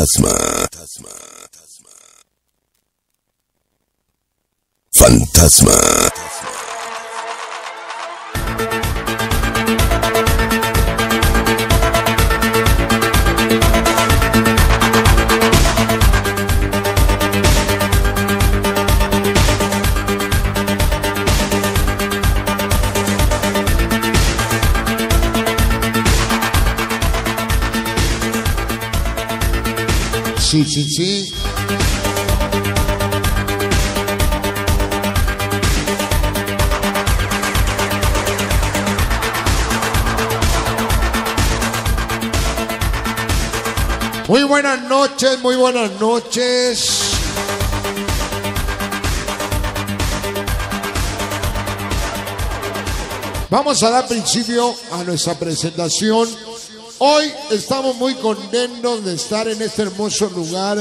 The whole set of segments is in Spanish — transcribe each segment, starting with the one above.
Fantasma. Fantasma. Muy buenas noches, muy buenas noches. Vamos a dar principio a nuestra presentación. Hoy estamos muy contentos de estar en este hermoso lugar,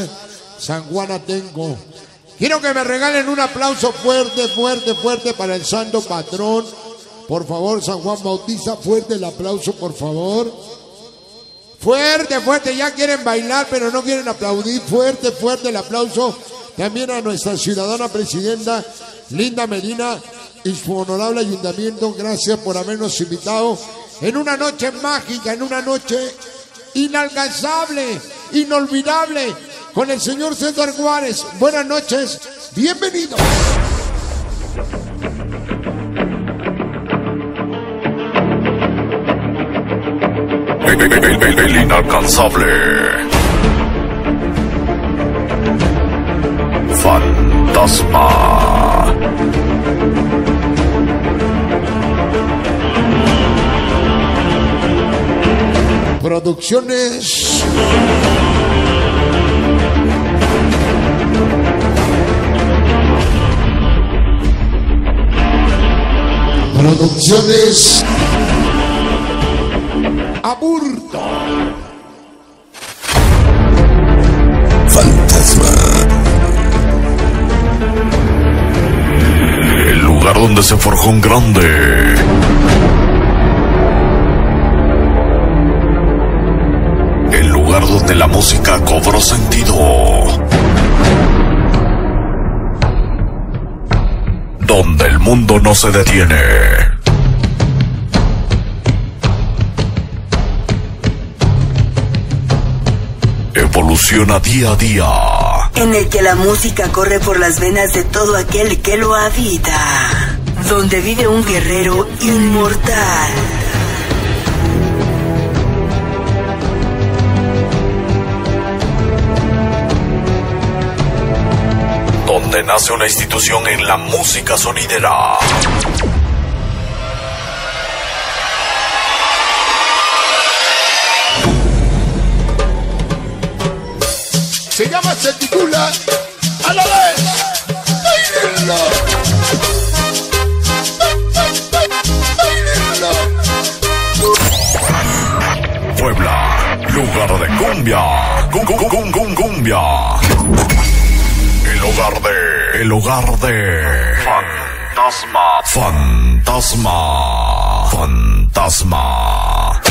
San Juan Atenco. Quiero que me regalen un aplauso fuerte, fuerte, fuerte para el santo patrón. Por favor, San Juan Bautista, fuerte el aplauso, por favor. Fuerte, fuerte, ya quieren bailar, pero no quieren aplaudir. Fuerte, fuerte el aplauso también a nuestra ciudadana presidenta, Linda Medina, y su honorable ayuntamiento. Gracias por habernos invitado en una noche mágica, en una noche inalcanzable, inolvidable, con el señor César Juárez. Buenas noches, bienvenidos. El, inalcanzable. Fantasma. Producciones. Producciones. Aburto. Fantasma. El lugar donde se forjó un grande. Donde la música cobró sentido. Donde el mundo no se detiene. Evoluciona día a día. en el que la música corre por las venas de todo aquel que lo habita, donde vive un guerrero inmortal. Nace una institución en la música sonidera. Se llama, se titula A la vez. Puebla, lugar de cumbia. Cum, cum, cum, cum, cumbia. El hogar de. El hogar de. Fantasma. Fantasma. Fantasma.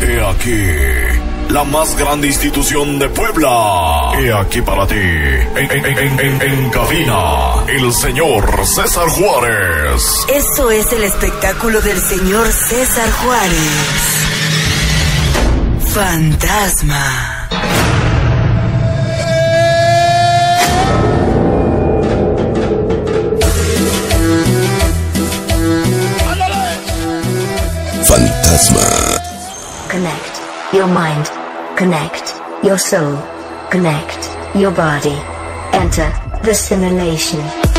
He aquí. La más grande institución de Puebla. He aquí para ti. En, en, en, en, en cabina. El señor César Juárez. Eso es el espectáculo del señor César Juárez. Fantasma. Fantasma. Connect your mind. Connect your soul. Connect your body. Enter the simulation.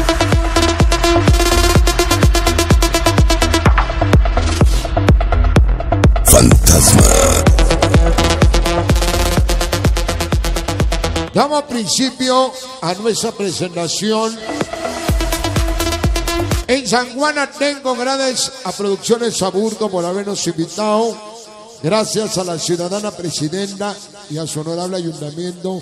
Damos principio a nuestra presentación. En San Juan Atenco, gracias a Producciones Aburto por habernos invitado. Gracias a la ciudadana presidenta y a su honorable ayuntamiento.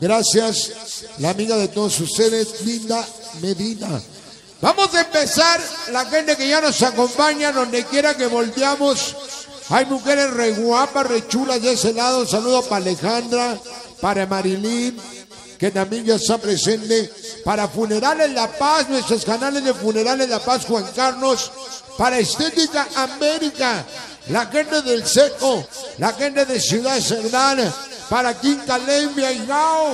Gracias, la amiga de todos ustedes, Linda Medina. Vamos a empezar, la gente que ya nos acompaña, donde quiera que volteamos. Hay mujeres re guapas, re chulas de ese lado. Saludo para Alejandra, para Marilyn, que también ya está presente. Para Funerales La Paz, nuestros canales de Funerales La Paz, Juan Carlos. Para Estética América, la gente del Seco, la gente de Ciudad Cerdán. Para Quinta Lembia y Gao.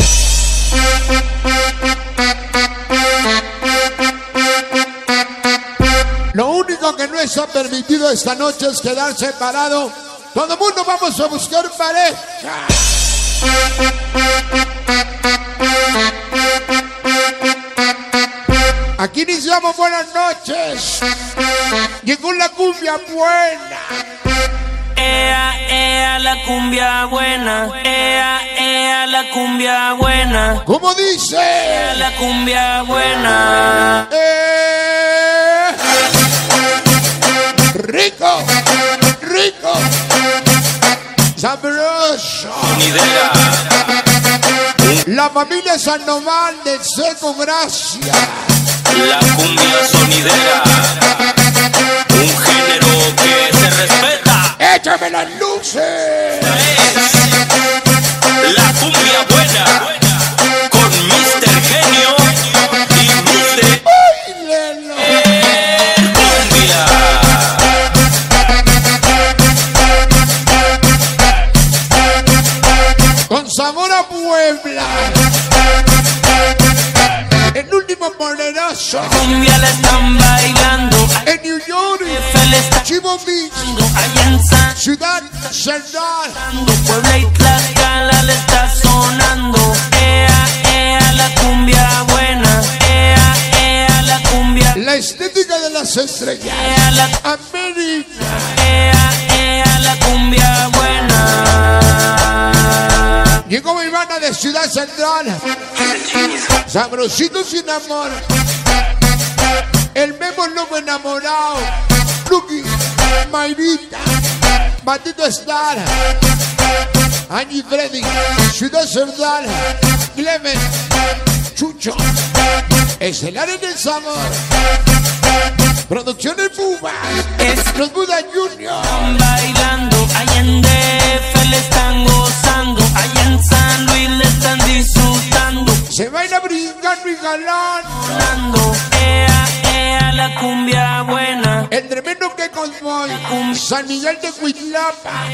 Lo único que no está permitido esta noche es quedar separado. Todo el mundo vamos a buscar pareja. Aquí iniciamos buenas noches. Llegó la cumbia buena. Ea, ea, la cumbia buena. Ea, ea, la cumbia buena. ¿Cómo dice? Ea, la cumbia buena. Eh, rico, rico, sabroso. Sonidera. La familia Sandoval del Seco, gracias. La cumbia sonidera. Un género que se respeta. Échame las luces. Sabor a Puebla. El último poderoso. Cumbia la están bailando. En New York, Chivo Beach, Ciudad Central. Puebla y Tlaxcala le está sonando. Ea, ea, la cumbia buena. Ea, ea, la cumbia. La estética de las estrellas. Ea, la, América. ea, ea, la cumbia buena. Llegó mi banda de Ciudad Central. Sabrosito sin amor. El Memo Lobo enamorado. Lucky, Mayrita, Batito Star, Angie Freddy, Ciudad Central, Clemen, Chucho, Estelar en el sabor. Producciones Buba, Es- los Buda Junior. Bailando, allá en DF le están gozando. Luis le están disfrutando. Se baila brincando y galán. Sonando. Ea, ea, la cumbia buena. El tremendo que convoy, San Miguel de Cuitlapa,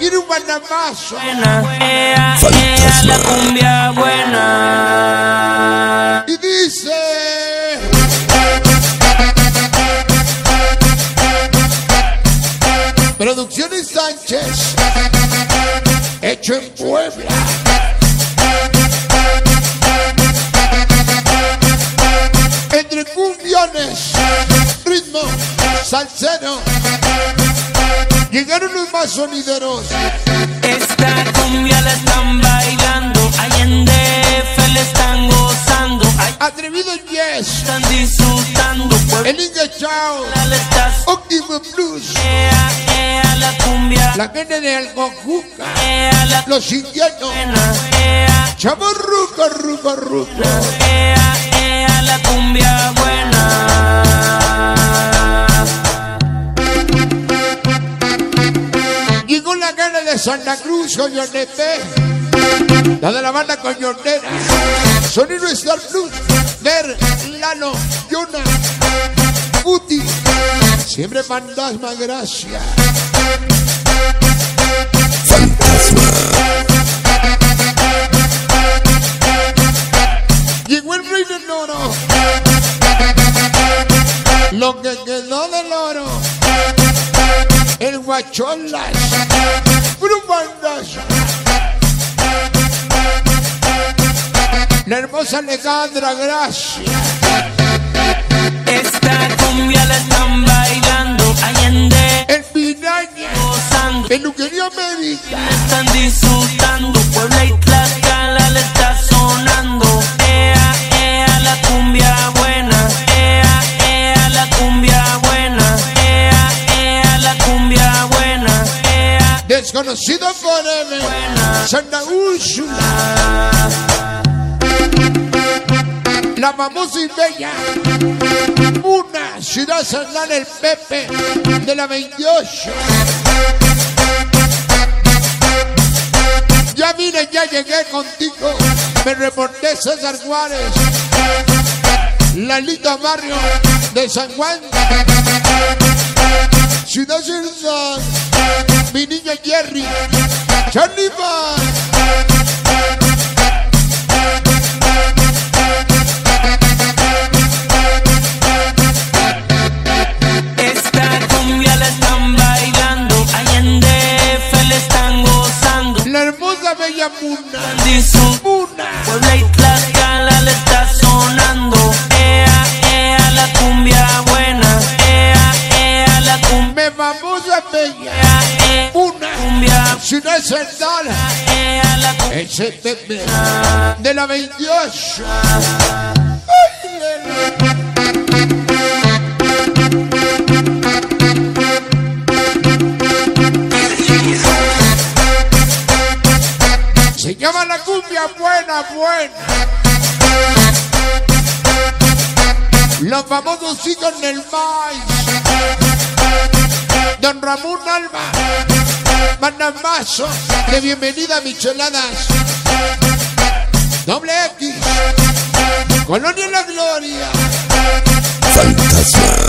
y un Guanamazo. buena. Ea, ea, la cumbia buena. Y dice. Producciones Sánchez, hecho en Puebla. Más sonideros. Esta cumbia la están bailando. Allá en DF le están gozando. Atrevido Yes, están disfrutando. El Inge Chao. Óptimo Plus, Ea, ea, la cumbia. la gente de Alcojuca, los indianos, Chavo Ruco, Ruco, Ruco. ea, ea, la cumbia Santa Cruz con Yonepe. La de la banda coñonera. Sonido Star Plus. Ver, Lano, Yona, Guti. Siempre fantasma, gracias. Llegó el rey del oro. Lo que quedó del oro. El guacholas. La hermosa Alejandra, gracias. Esta cumbia la están bailando. Allá en gozando. Peluquería médica. están disfrutando. Puebla y Tlaxcala le está sonando. Ea, ea, la cumbia buena. Ea, ea, la cumbia buena. Ea, ea, la cumbia buena. Ea, Desconocido forever. Santa Úrsula. La y bella. Una ciudad Sandal el Pepe de la 28. Ya vine, ya llegué contigo. Me reporté César Juárez. Lalito Barrio de San Juan. Ciudad Sandal. Mi niña Jerry. Charlie cumbia la están bailando, allá en DF le están gozando. La hermosa bella Muna. Dice Muna. Puebla y Tlaxcala le está sonando. Ea, ea, la cumbia buena. Ea, ea, la cumbia. Me famosa bella. Ea, ea, Una. cumbia. Ciudad Sandal. Ea, la cumbia. Ese Pepe de la 28. Se llama la cumbia buena, buena. Los famosos hijos del maíz. Don Ramón Alba. Manamazo de bienvenida a Micheladas. Doble X. Colonia La Gloria. Fantasma.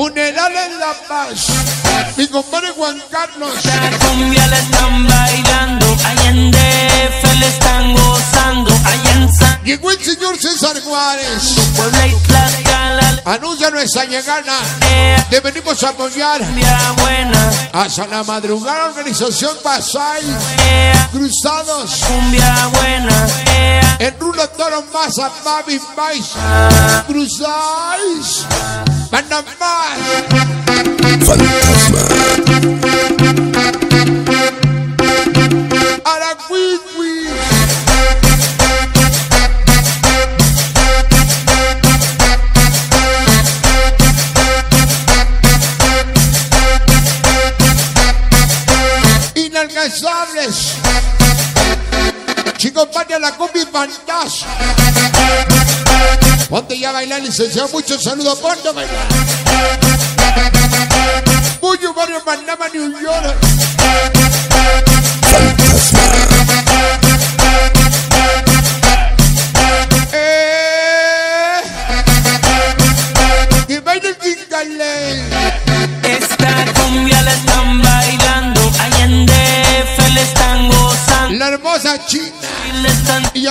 Funeral en La Paz. Mi compadre Juan Carlos. La cumbia la están bailando, allá en DF le están gozando, allá en San Llegó el señor César Juárez. Anuncia nuestra llegada. Te venimos a apoyar. cumbia buena, Hasta la madrugada, organización Pasay. Cruzados. cumbia buena, En Rulo Toro Maza, Mavi Mais. Cruzáis. Panamá. Fantasma. Ya a bailar, licenciado. Muchos saludos. Ponte a bailar. Mucho barrio Panamá, New York.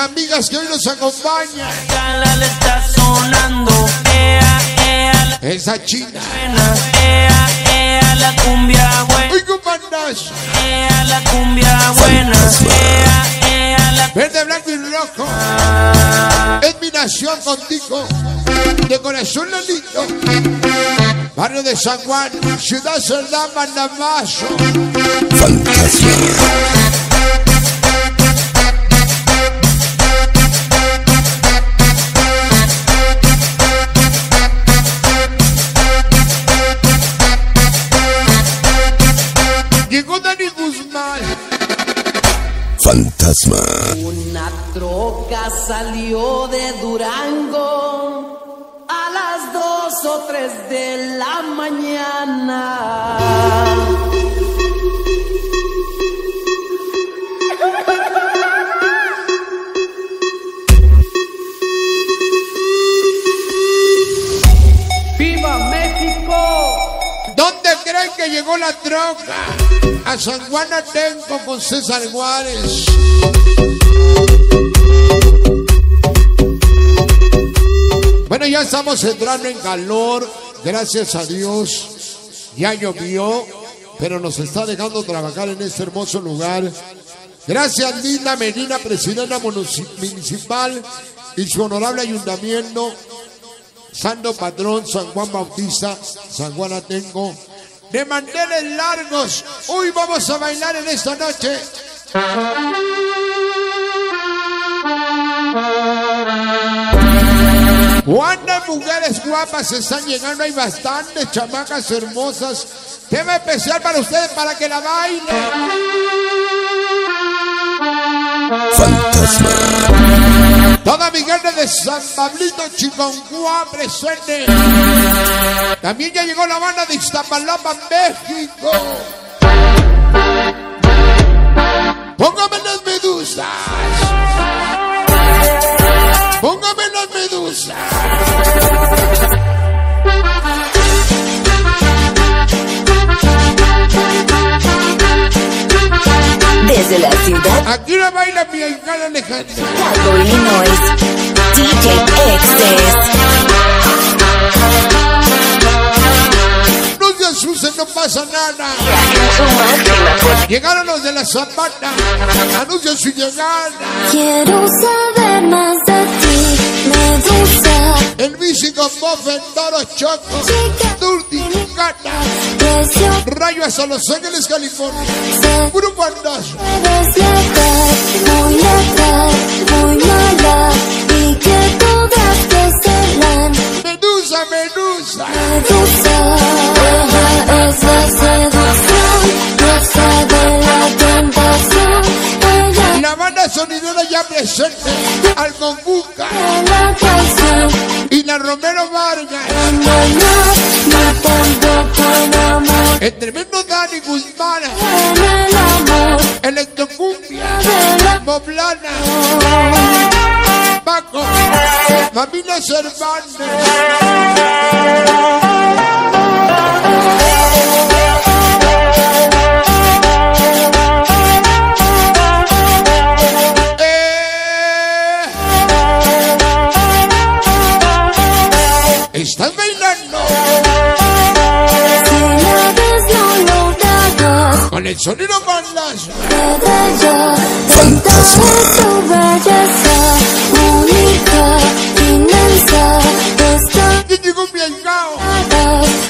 Amigas que hoy nos acompañan. Tlaxcala le está sonando, ea, ea, la Esa China. buena, ea, ea, la cumbia buena. Uy, comandante. Ea la cumbia buena, ea, ea la Verde, blanco y rojo. Es mi nación contigo. De corazón lindo. Barrio de San Juan, Ciudad Cerdán, Mandamazo. Fantasma. Una troca salió de Durango a las dos o tres de la mañana. Llegó la troca? A San Juan Atenco con César Juárez. Bueno, ya estamos entrando en calor, gracias a Dios. Ya llovió, pero nos está dejando trabajar en este hermoso lugar. Gracias, Linda Medina, presidenta munici- municipal y su honorable ayuntamiento. Santo Patrón, San Juan Bautista, San Juan Atenco, de manteles largos. Hoy vamos a bailar en esta noche. ¿Cuántas mujeres guapas están llegando? Hay bastantes chamacas hermosas. Tema especial para ustedes para que la bailen. Fantasma. Toda mi gente de San Pablito, Chiconcuá, presente. También ya llegó la banda de Iztapalapa, México. Póngame las medusas. Póngame las medusas. Desde la ciudad Aquí la baila mi hija Alejandra. Chicago, Illinois, DJ Excess. No se asusten, no pasa nada. Llegaron los de la Zapata. Anuncian su llegada. Quiero saber más de ti, Medusa. El bici con toro, choco. Durdi, gata. Rayo hasta Los Ángeles, California. Grupo Andazo. puedes letal, muy letal, muy mala. Y que todas te celan. Medusa, Medusa. Medusa, la seducción. Tentación. La banda sonidera ya presente. Moblana. Paco. Familia Cervantes.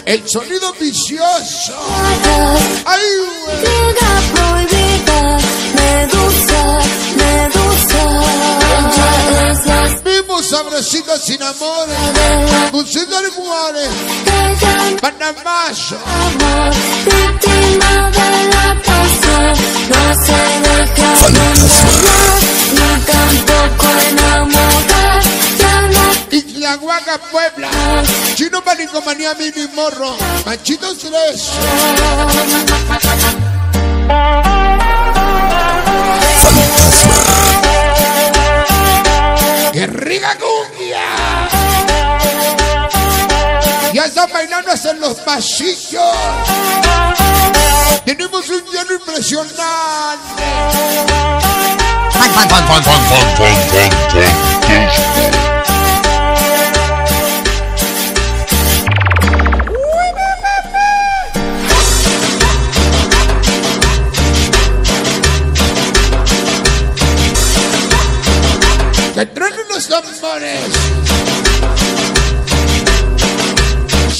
El sonido vicioso. ¡Ay, prohibida, medusa, medusa la Vimos sin amor. Música de Juárez. víctima la pasión, no se deja engañar, ni tampoco enamorar, ya no Ixlahuaca, Puebla. Chino Panicomanía, Mini Morro. Machitos 3. ¡Qué rica cumbia! Ya están bailando en los pasillos. Tenemos un lleno impresionante.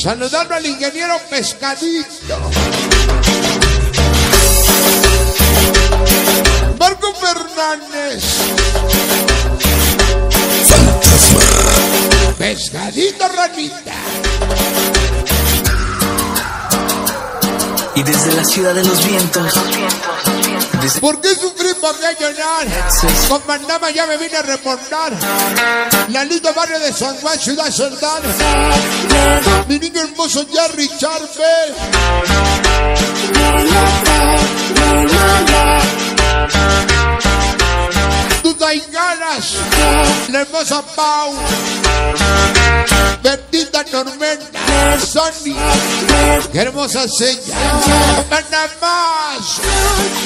Saludando al ingeniero Pescadito. Marco Fernández. Pescadito Ranita. Y desde la ciudad de los vientos, desde ¿Por qué sufrir qué llorar? Con Mandama ya me vine a reportar. Lalito Barrio de San Juan, Ciudad Cerdán. Mi niño hermoso Jerry Charbel. Duda y ganas. La hermosa Pau. Bendita tormenta. Sonny. Qué hermosa seña. Nada más.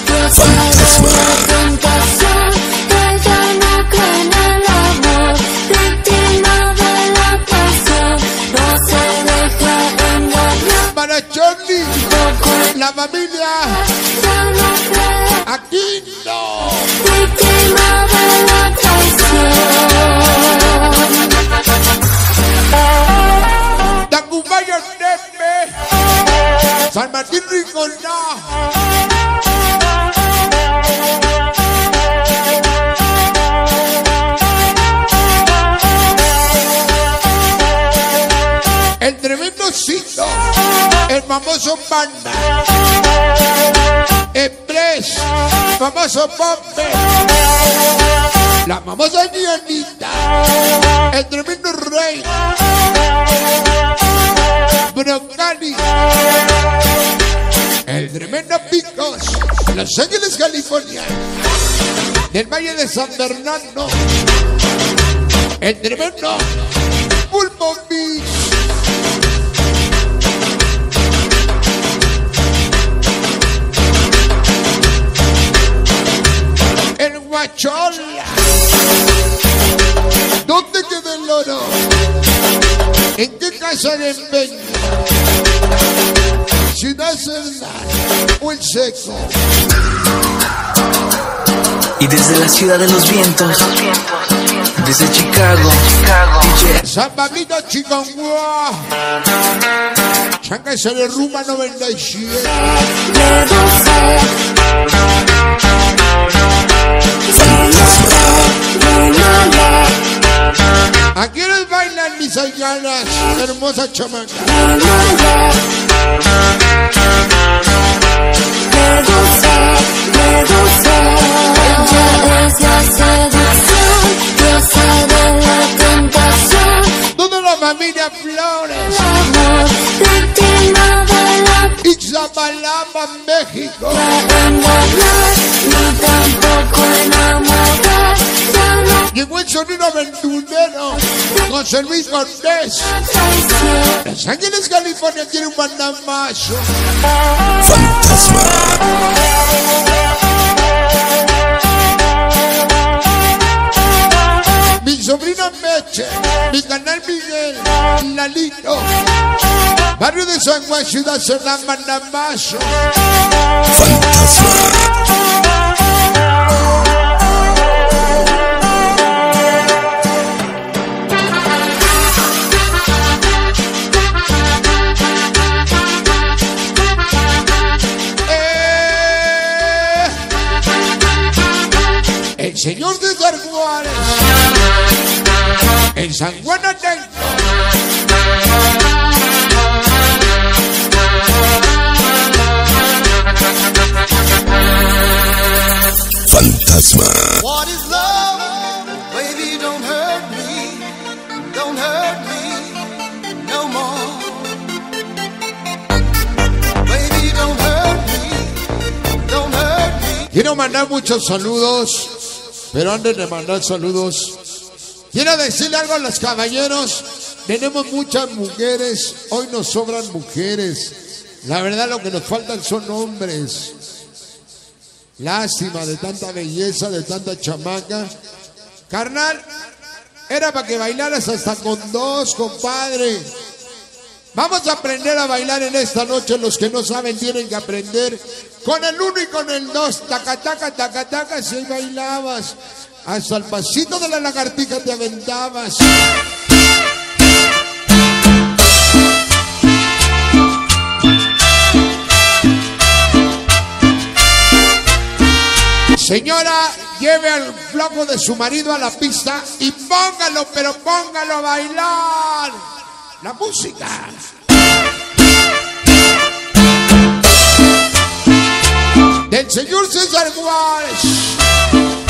Para Johnny. La familia. Aquí. Famoso Panda. Express, famoso Pompe, la famosa Dianita, el tremendo Rey, Broncani, el tremendo Picos, Los Ángeles, California, del Valle de San Bernardo, el tremendo Pulpo Beach. Guachola. ¿Dónde queda el oro? ¿En qué casa de empeño? Ciudad Cerdán o el Seco. Y desde la ciudad de los vientos, desde Chicago, DJ San Pablito Chiconguá. Chanca se le rumba 97. ¿A quiénes bailan mis señoras? Hermosa chamaca. Toda la familia Flores. Ixapalapa, México. Llegó el sonido aventurero. José Luis Cortés. Los Ángeles, California tiene un bandamazo. Mi sobrina Meche, mi canal Miguel, Lalito, barrio de San Juan, Ciudad Cerdán, Bandamazo. Eh, El señor de en San Juan Atenco. Fantasma. What is love? Baby, don't hurt me. Don't hurt me no more. Baby, don't hurt me. Don't hurt me. Quiero mandar muchos saludos, pero antes de mandar saludos, quiero decirle algo a los caballeros. Tenemos muchas mujeres, hoy nos sobran mujeres. La verdad lo que nos faltan son hombres. Lástima de tanta belleza, de tanta chamaca. Carnal, era para que bailaras hasta con dos, compadre. Vamos a aprender a bailar en esta noche. Los que no saben tienen que aprender. Con el uno y con el dos. Taca, taca, taca. Si bailabas. Hasta el pasito de la lagartija te aventabas. Señora, lleve al flaco de su marido a la pista y póngalo, pero póngalo a bailar. La música. Del señor César Juárez.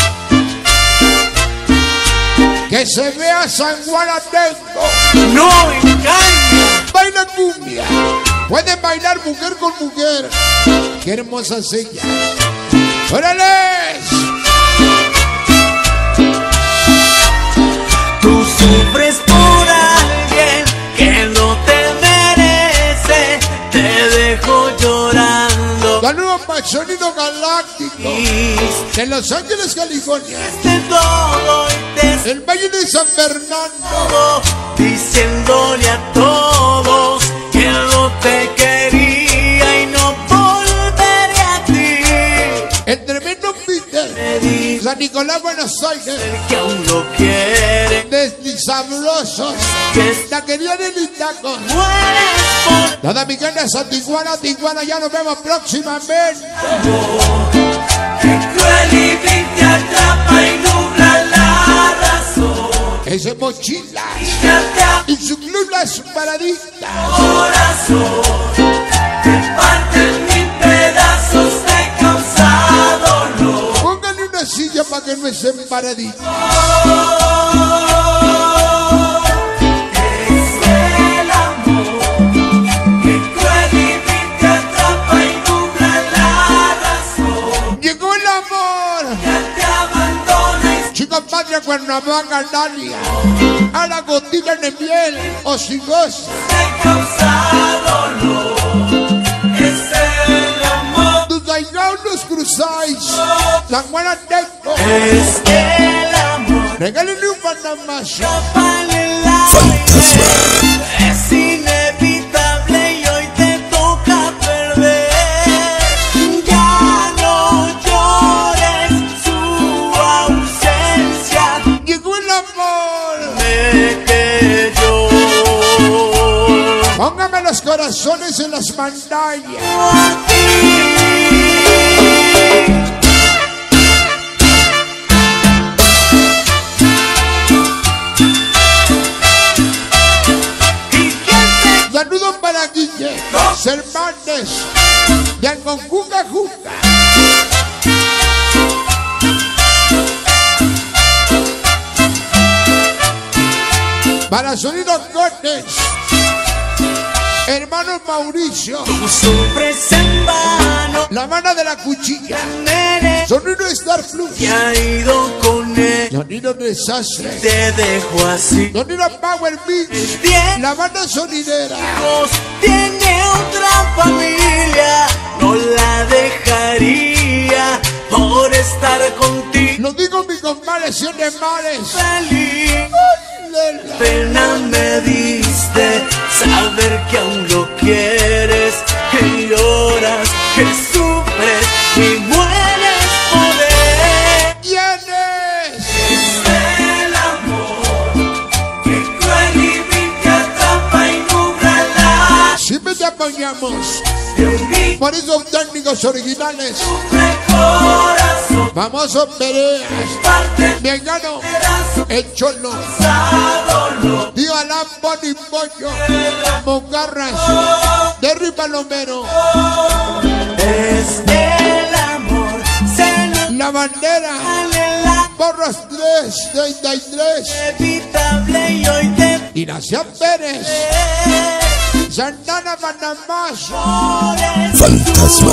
Que se vea San Juan Atenco. No engaña. Baila cumbia. Pueden bailar mujer con mujer. Qué hermosa ella. ¡Órale! Tú sufres por alguien que no te merece. Te dejo llorando. Saludos para el sonido galáctico de Los Ángeles, California. De todo y te El Valle de San Fernando. diciéndole a todos que no te quería y no volveré a ti. El tremendo Peter. San Nicolás, Buenos Aires. que aún lo quiere, que La querida mueres por Toda mi gana a Tijuana, Tijuana. Ya nos vemos próximamente. cruel y te atrapa y esas mochilas y su glula, su paradita. Corazón, te parten mil pedazos, te he causado una silla para que no estén paraditos. Oh, patria Cuernavaca, Dalia. A la gotita de miel o si goza. te causa dolor. Es el amor. Dudaigaos los cruzáis. San Juan Atenco. Es el amor. Regálenle un panamazo. Corazones en las ti. Saludos para Guille Cervantes. De Algonjuca Juca. Para Sonido Cortes. Hermano Mauricio. Tú sufres en vano. La mano de la cuchilla. Sonido Star Plus. que ha ido con él. Sonido Desastre. Te dejo así. Sonido Power. Tiene La banda sonidera. hijos, tiene otra familia. No la dejaría por estar contigo. Lo digo mi compadre, de Mares. Feliz. Lela. Pena me diste saber que aún lo quieres, que lloras, que sufres y mueres Siempre te grito Por esos técnicos originales. Famosos Pereas. Parte Bien gano. pedazo El Cholo. Tío Alán Pollo. Mongarras. Derry Palomero. La bandera. Porras 3, 33. inevitable y hoy te Ignacia Pérez. Santana Panamazo. Por Fantasma.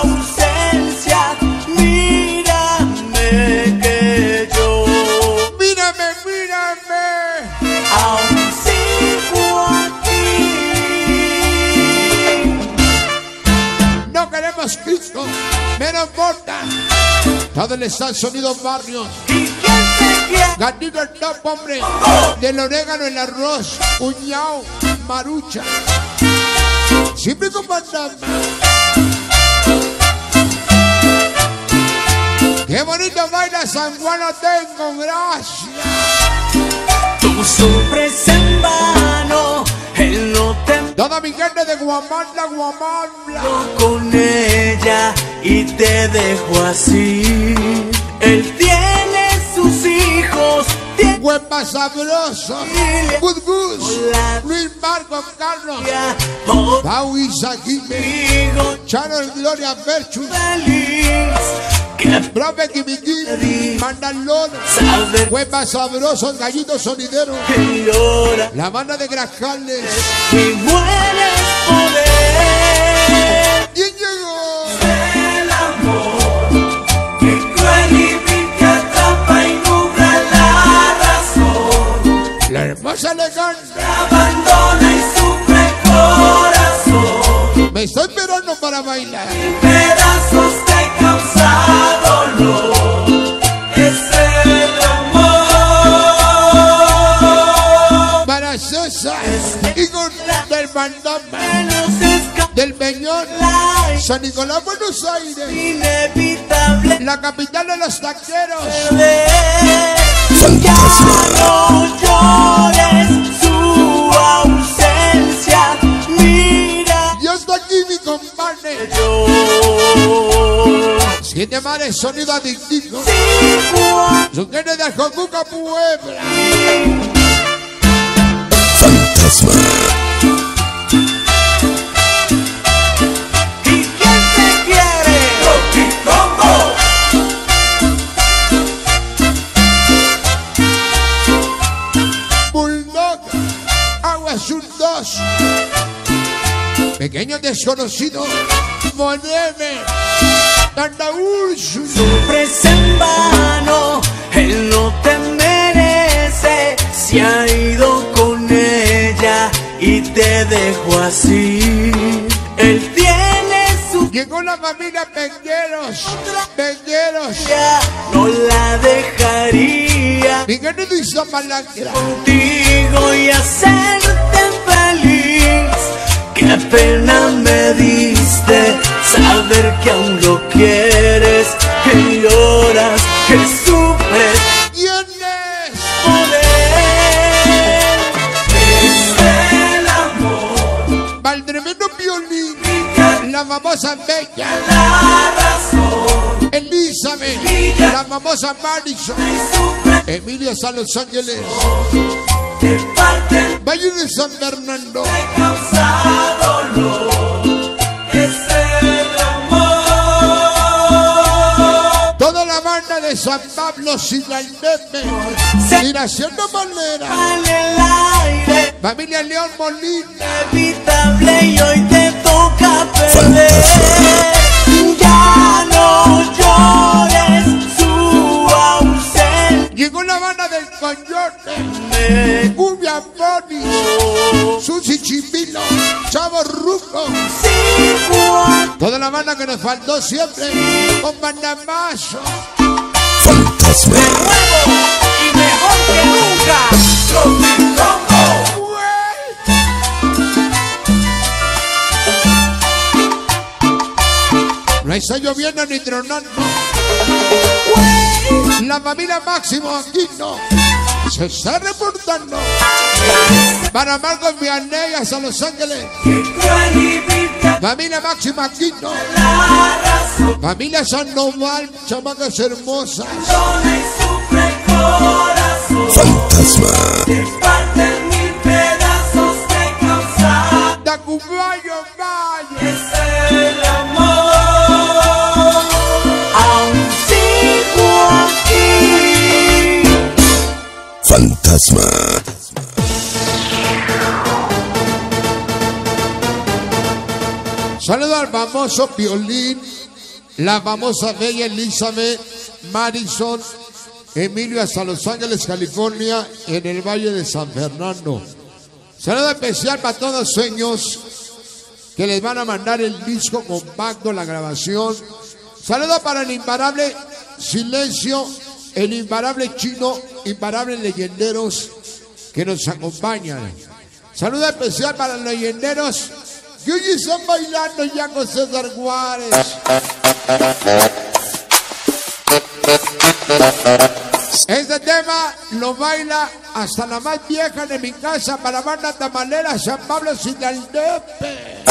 ausencia, mírame que yo Mírame, mírame. aún sigo aquí. No queremos Cristo. Menos importa. El estado sonido barrios. Gatito el top, hombre. Del orégano, el arroz. Uñao, marucha. Siempre con. Qué bonito baila San Juan tengo, gracias. Toda mi gente de Guamantla, Guamantla. con ella y te dejo así. Él tiene sus hijos, tiene Huepa sabroso. Good Goose. Luis Marco Carlos. Pau contigo Charo Gloria Berchu. feliz. Profe Kimiki. Mandalón. sabe Huepa sabroso, gallito sonidero. que llora La banda de Grajales. y mueres él. ¿Quién llegó? El amor que cruel y vil te atrapa y nubla la razón. La hermosa elegante. Para bailar. Pedazos te causa dolor. Es el amor. Para César. Hijo del Mandama. Menos escapar Del Peñón. San Nicolás, Buenos Aires. inevitable. La capital de los taqueros. Ya no llores Siete mares, sonido adictivo. Suquenes de Jocuca, Puebla. Fantasma. ¿Y quién te quiere? ¡Coquitombo! Bulldog, Agua Azul 2. Pequeño desconocido, Moneme. Úrsula. Sufres en vano, él no te merece. Se ha ido con ella y te dejó así. Él tiene su Llegó la familia Pengueros, Pengueros. no la dejaría Miguel Izapalacra. contigo y hacerte feliz. Qué pena me diste saber que aún lo quieres, que lloras, que sufres ¿Quién es? por él. Es el amor, Valdremeno Violín, la famosa Bella, la razón. Elizabeth, la famosa Madison, Emilia San Los Ángeles, Valle de San Fernando, causa dolor. De San Pablo Silaldepe, Tiraciendo Manera, En el aire. familia León Molina, inevitable y hoy te toca perder. Ya no llores su ausencia. llegó la banda del Coyote, Cumbia Boni, Susi Chimbilo, Chavo Igual toda la banda que nos faltó siempre, con Bandamazo. Fantasma. y mejor que nunca. Tropicongo. No está lloviendo ni tronando. La familia Máximo Aquino se está reportando. Para Marcos Vianegas a Los Ángeles. Familia Máximo Aquino. Familia Sandoval, chamacas hermosas. Fantasma. Famoso Violín, la famosa Bella Elizabeth, Madison, Emilio hasta Los Ángeles, California, en el Valle de San Fernando. Saludo especial para todos sueños que les van a mandar el disco compacto, la grabación. Saludo para el imparable Silencio, el imparable chino, imparables leyenderos que nos acompañan. Saludo especial para los leyenderos que hoy están bailando ya con César Juárez. Este tema lo baila hasta la más vieja de mi casa para la banda tamalera San Pablo Sinaldepe.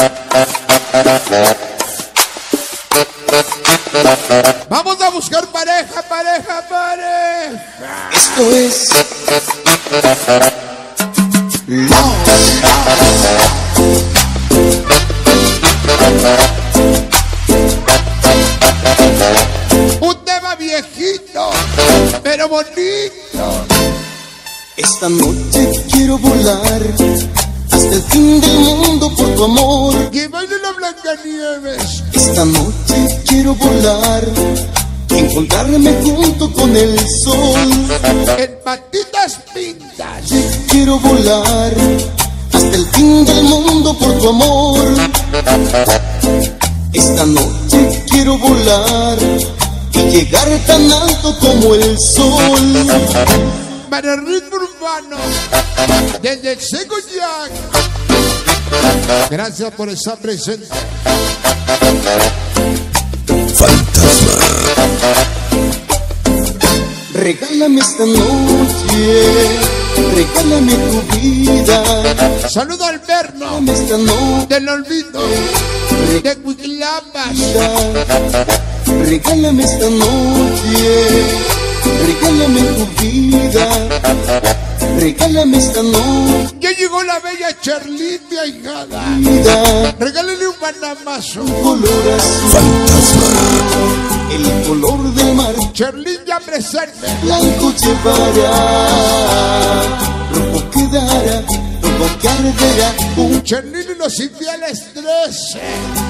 Vamos a buscar pareja, pareja, pareja. Esto es. Un tema viejito, pero bonito. Esta noche quiero volar hasta el fin del mundo por tu amor. Que baile la Blancanieves. Esta noche quiero volar, encontrarme junto con el sol. En patitas pintas. Quiero volar hasta el fin del mundo por tu amor. Esta noche quiero volar y llegar tan alto como el sol. Para el ritmo urbano. Desde Sego Jack. Gracias por estar presente. Fantasma. Regálame esta noche, regálame tu vida. Saludo al Verno. Del olvido. De Cuitlambas. regálame esta noche, regálame tu vida. Regálame esta noche, Ya llegó la bella Charlene, mi ahijada. vida. Regálale un panamazo. Color azul, Fantasma. el color del mar. Charlene ya presente. Blanco llevará, rojo quedará, fuego que arderá. Un Chelín y los infieles 13.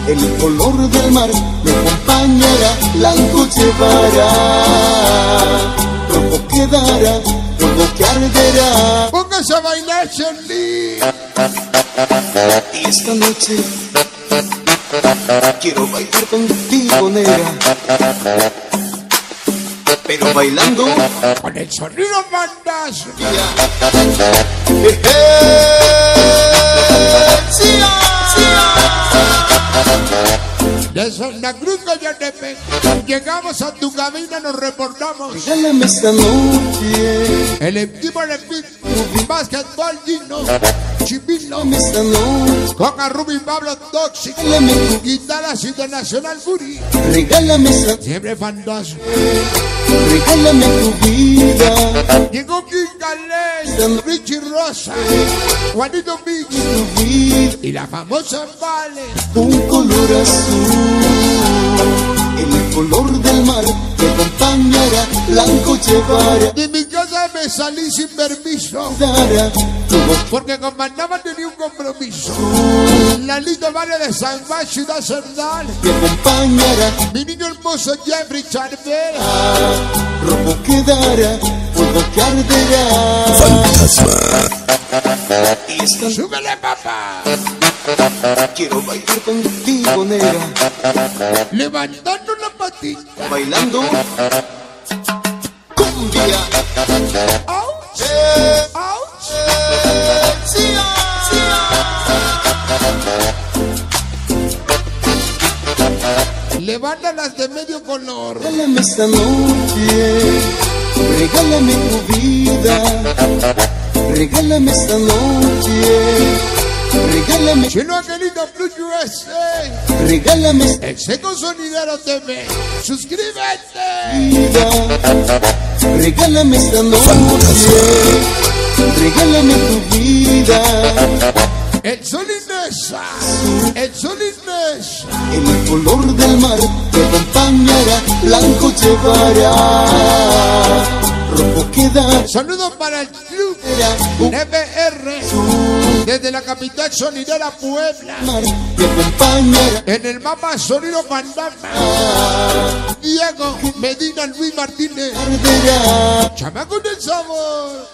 El color del mar me acompañará, blanco llevará, rojo quedará, fuego que arderá. Póngase a bailar, Chelín. Y esta noche quiero bailar contigo, negra. Pero bailando, Con el sonido eh, eh, sí, De Santa Cruz Coyotepe. Llegamos a tu cabina, nos reportamos. Regálame esta noche, El equipo de Pit, Basketball Gino, Regálame esta noche, Coca Rubí Pablo tu, Guitarras Internacional Guri, regálame esta, siempre fantasma. regálame tu vida, Llegó King Richie Rosa, Juanito vida, y la famosa Vale. un color azul. El color del mar te acompañará, blanco llevará, De mi casa me salí sin permiso, dará, porque con Mandama tenía un compromiso. Lalito Valle de San Juan, Ciudad Cerdal, te acompañará, mi niño hermoso Jeffrey Charvera. rojo quedará, fuego que arderá. Fantasma. Súbele, papá. Quiero bailar contigo, negra, Levantando la patita. bailando cumbia. ¡Auch! Eh, ¡Auch! eh, sí, sí, Levántalas de medio color. Regálame esta noche, regálame tu vida, regálame esta noche, regálame, Chino Angelito Plus USA. regálame El Seco Sonidero TV. Suscríbete. vida, regálame esta noche, regálame tu vida, El Sol Inesa. El Sol Inesa. el color del mar te acompañará, blanco llevará, rojo Saludos para el club FR. Desde la capital sonidera Puebla. En el mapa Sonido Pandama. Diego Medina Luis Martínez. Chamaco del sabor.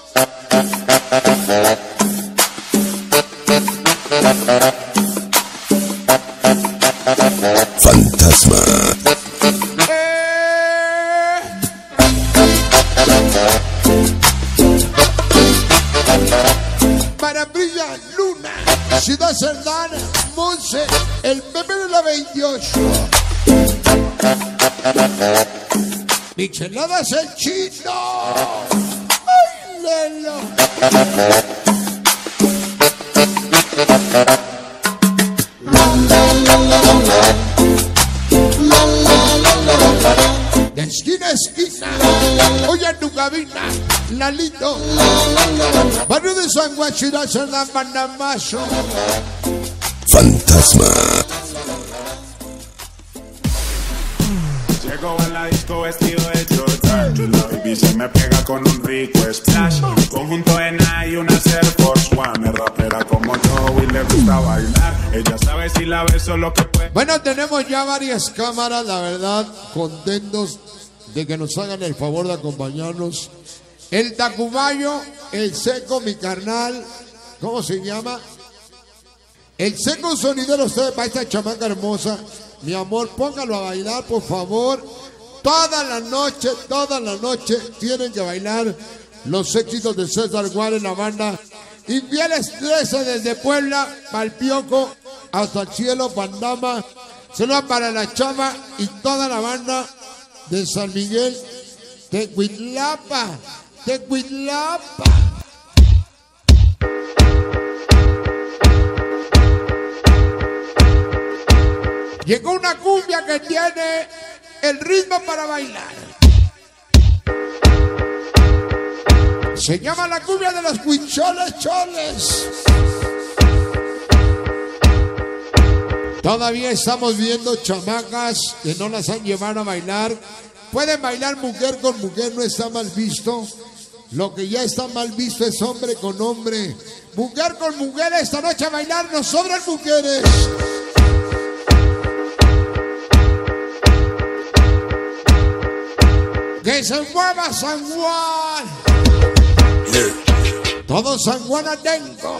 Fantasma. Ciudad Cerdana, Monse, el Pepe de la 28. Micheladas el chino. ¡Ay, Lelo! De esquina a esquina. Oye, en tu cabina, Lalito. Barrio de San Ciudad Cerdán, Bandamazo. Fantasma. Llego a la disco vestido de Jordan La baby se me pega con un rico splash Conjunto en y una Air Force One Es rapera como yo y le gusta bailar Ella sabe si la beso lo que puede Bueno, tenemos ya varias cámaras, la verdad, contentos de que nos hagan el favor de acompañarnos. El Tacumayo, el Seco, mi carnal, ¿cómo se llama? El Seco Sonidero, usted para esta chamaca hermosa. Mi amor, póngalo a bailar, por favor. Toda la noche, toda la noche tienen que bailar los éxitos de César en la banda. Infieles 13 desde Puebla, Palpioco, hasta el cielo, Pandama. Saludos para la chava y toda la banda de San Miguel, Tecuitlapa, Tecuitlapa. Llegó una cumbia que tiene el ritmo para bailar. Se llama la cumbia de los cuicholes choles. Todavía estamos viendo chamacas que no las han llevado a bailar. Pueden bailar mujer con mujer, no está mal visto. Lo que ya está mal visto es hombre con hombre. Mujer con mujer, esta noche a bailar nos sobran mujeres. Que se mueva San Juan. Todo San Juan atento.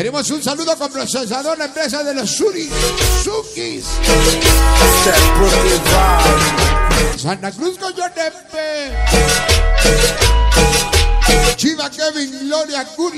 Queremos un saludo con procesador, la empresa de los Suri, Sukis. Santa Cruz Coyotepe. Chiva Kevin Gloria Curly.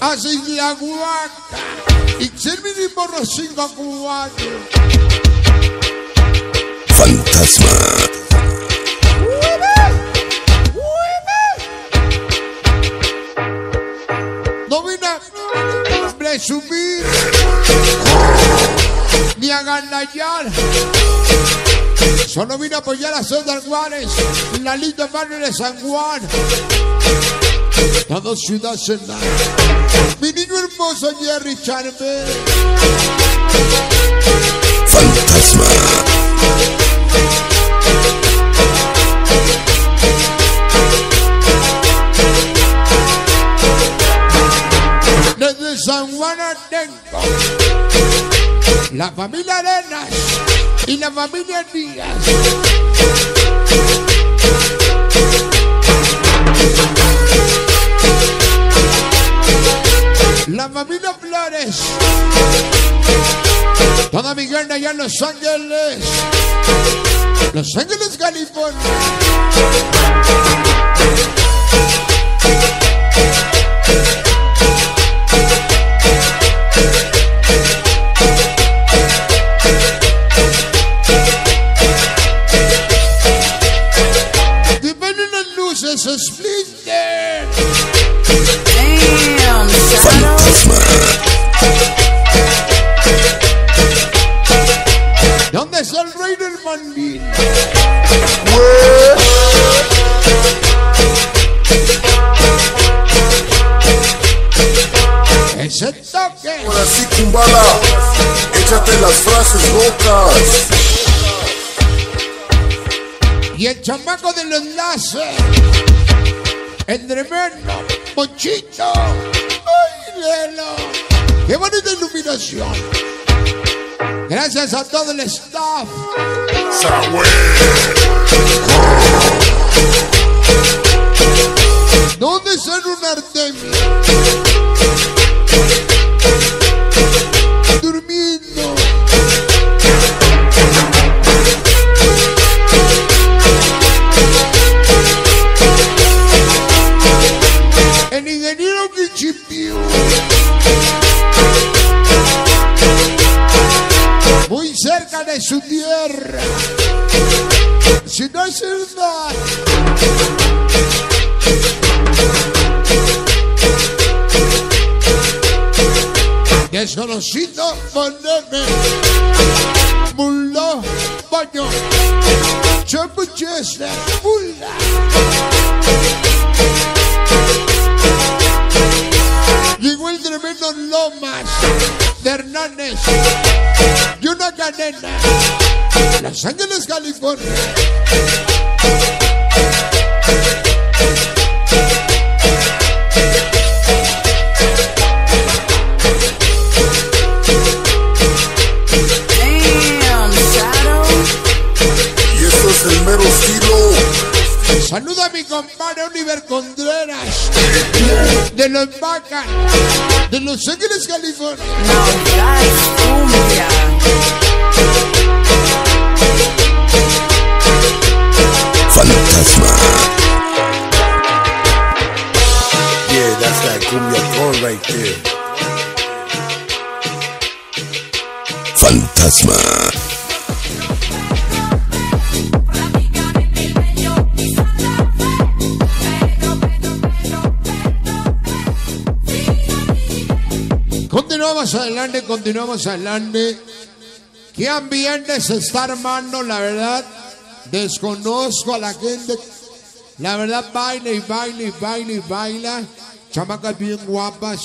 Así la guaca. Y Morro 5 4. Fantasma. No vine a presumir ni a ganallar. Solo vine a apoyar a César Juárez, la linda madre de San Juan. Todo ciudad Sendai. Mi niño hermoso Jerry Charme. Fantasma. Desde San Juan Atenco. La familia Arenas y la familia Díaz. Familia Flores. Toda mi gente allá en Los Ángeles. Los Ángeles, California. Frases locas. Y el chamaco del enlace. El tremendo. Mochito. ¡Ay, Lelo! ¡Qué bonita iluminación! Gracias a todo el staff. ¿Dónde está un Artemio? su tierra. Si no es verdad. Que solocito ponerme mulo, baño, chapuchesa, mula. Llegó el tremendo Lomas de Hernández cadena. Los Ángeles, California. Y eso es el mero estilo. Saluda a mi compadre Oliver Contreras de los Bacan de Los Ángeles, California. Fantasma. Yeah, that's that cumbia core right there. Fantasma. Continuamos adelante, continuamos adelante. ¿Qué ambiente se está armando? La verdad, desconozco a la gente. La verdad, baila y baila y baila y baila. Chamacas bien guapas.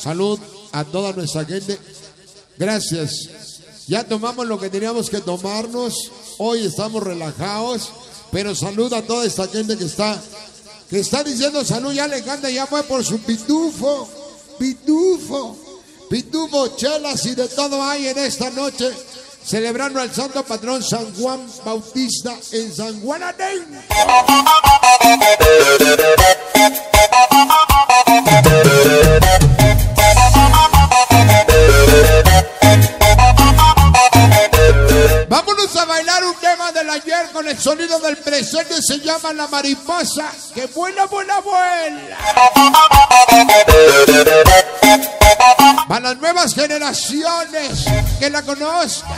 Salud a toda nuestra gente. Gracias. Ya tomamos lo que teníamos que tomarnos. Hoy estamos relajados. Pero salud a toda esta gente que está, que está diciendo salud. Ya le canta, ya fue por su pitufo. Pitufo. Pitufo, chelas y de todo hay en esta noche. Celebrando al santo patrón San Juan Bautista en San Juan Adén. Vámonos a bailar un tema del ayer con el sonido del presente. Se llama La Mariposa. Que vuela, vuela, vuela. Para las nuevas generaciones que la conozcan.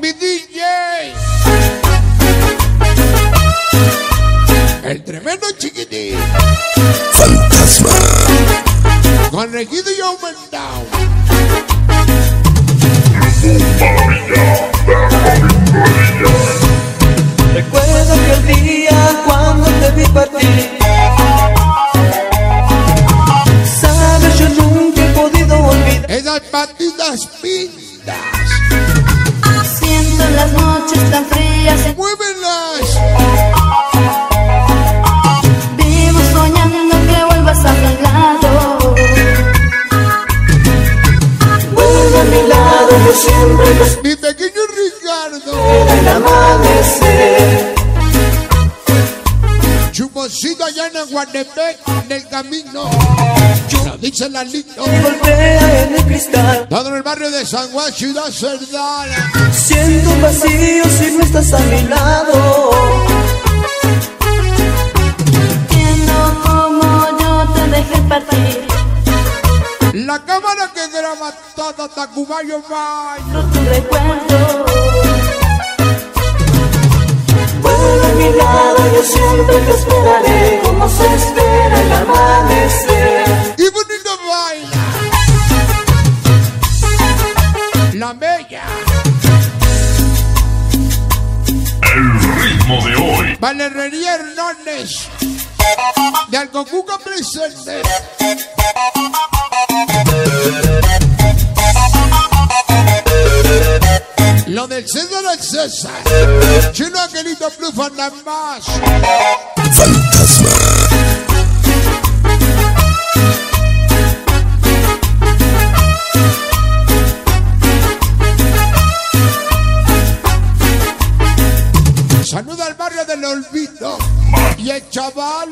Mi DJ. El tremendo chiquitín. Fantasma. Con Regido y aumentado. Te vi partir Sabes, yo nunca he podido olvidar Esas patitas pintas. Siento las noches tan frías en ¡Muévelas! Vivo soñando que vuelvas a mi lado Vuelve a mi lado, yo siempre Mi pequeño Ricardo. espero el amanecer Chuposito allá en Guanepec, en el camino. Lo dice Lalito. Golpea en el cristal Todo en el barrio de San Juan, Ciudad Cerdana. Siento un vacío si no estás a mi lado Viendo como yo te dejé partir La cámara que graba todo Tacubayo Bay. Tu recuerdo A mi lado, yo siempre te esperaré Como se espera el amanecer Y bonito baila. La Bella. El ritmo de hoy. Valerería Hernández. De Alcocuca presente. Lo del César al César. Chino Angelito nada más. Fantasma. Saluda al barrio del Olvido. Y el chaval.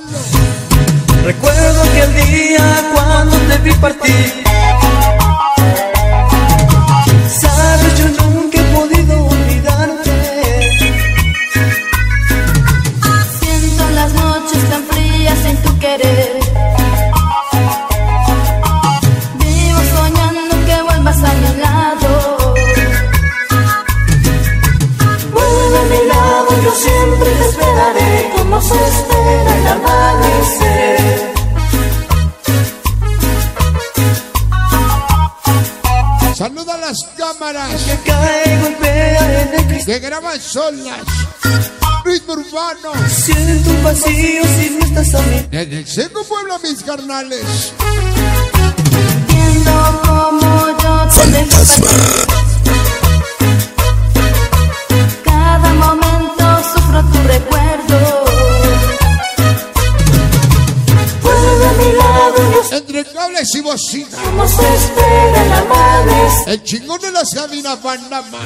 Recuerdo que el día cuando te vi partir nos espera el amanecer. Saluda a las cámaras que cae, golpea en el que graban solas. Ritmo urbano. Siento un vacío si no estás a mí. Desde el centro pueblo, mis carnales. Entiendo cómo yo te Fantasma. Y bocina. como se espera el amanecer. El chingón de las cabinas Panamá.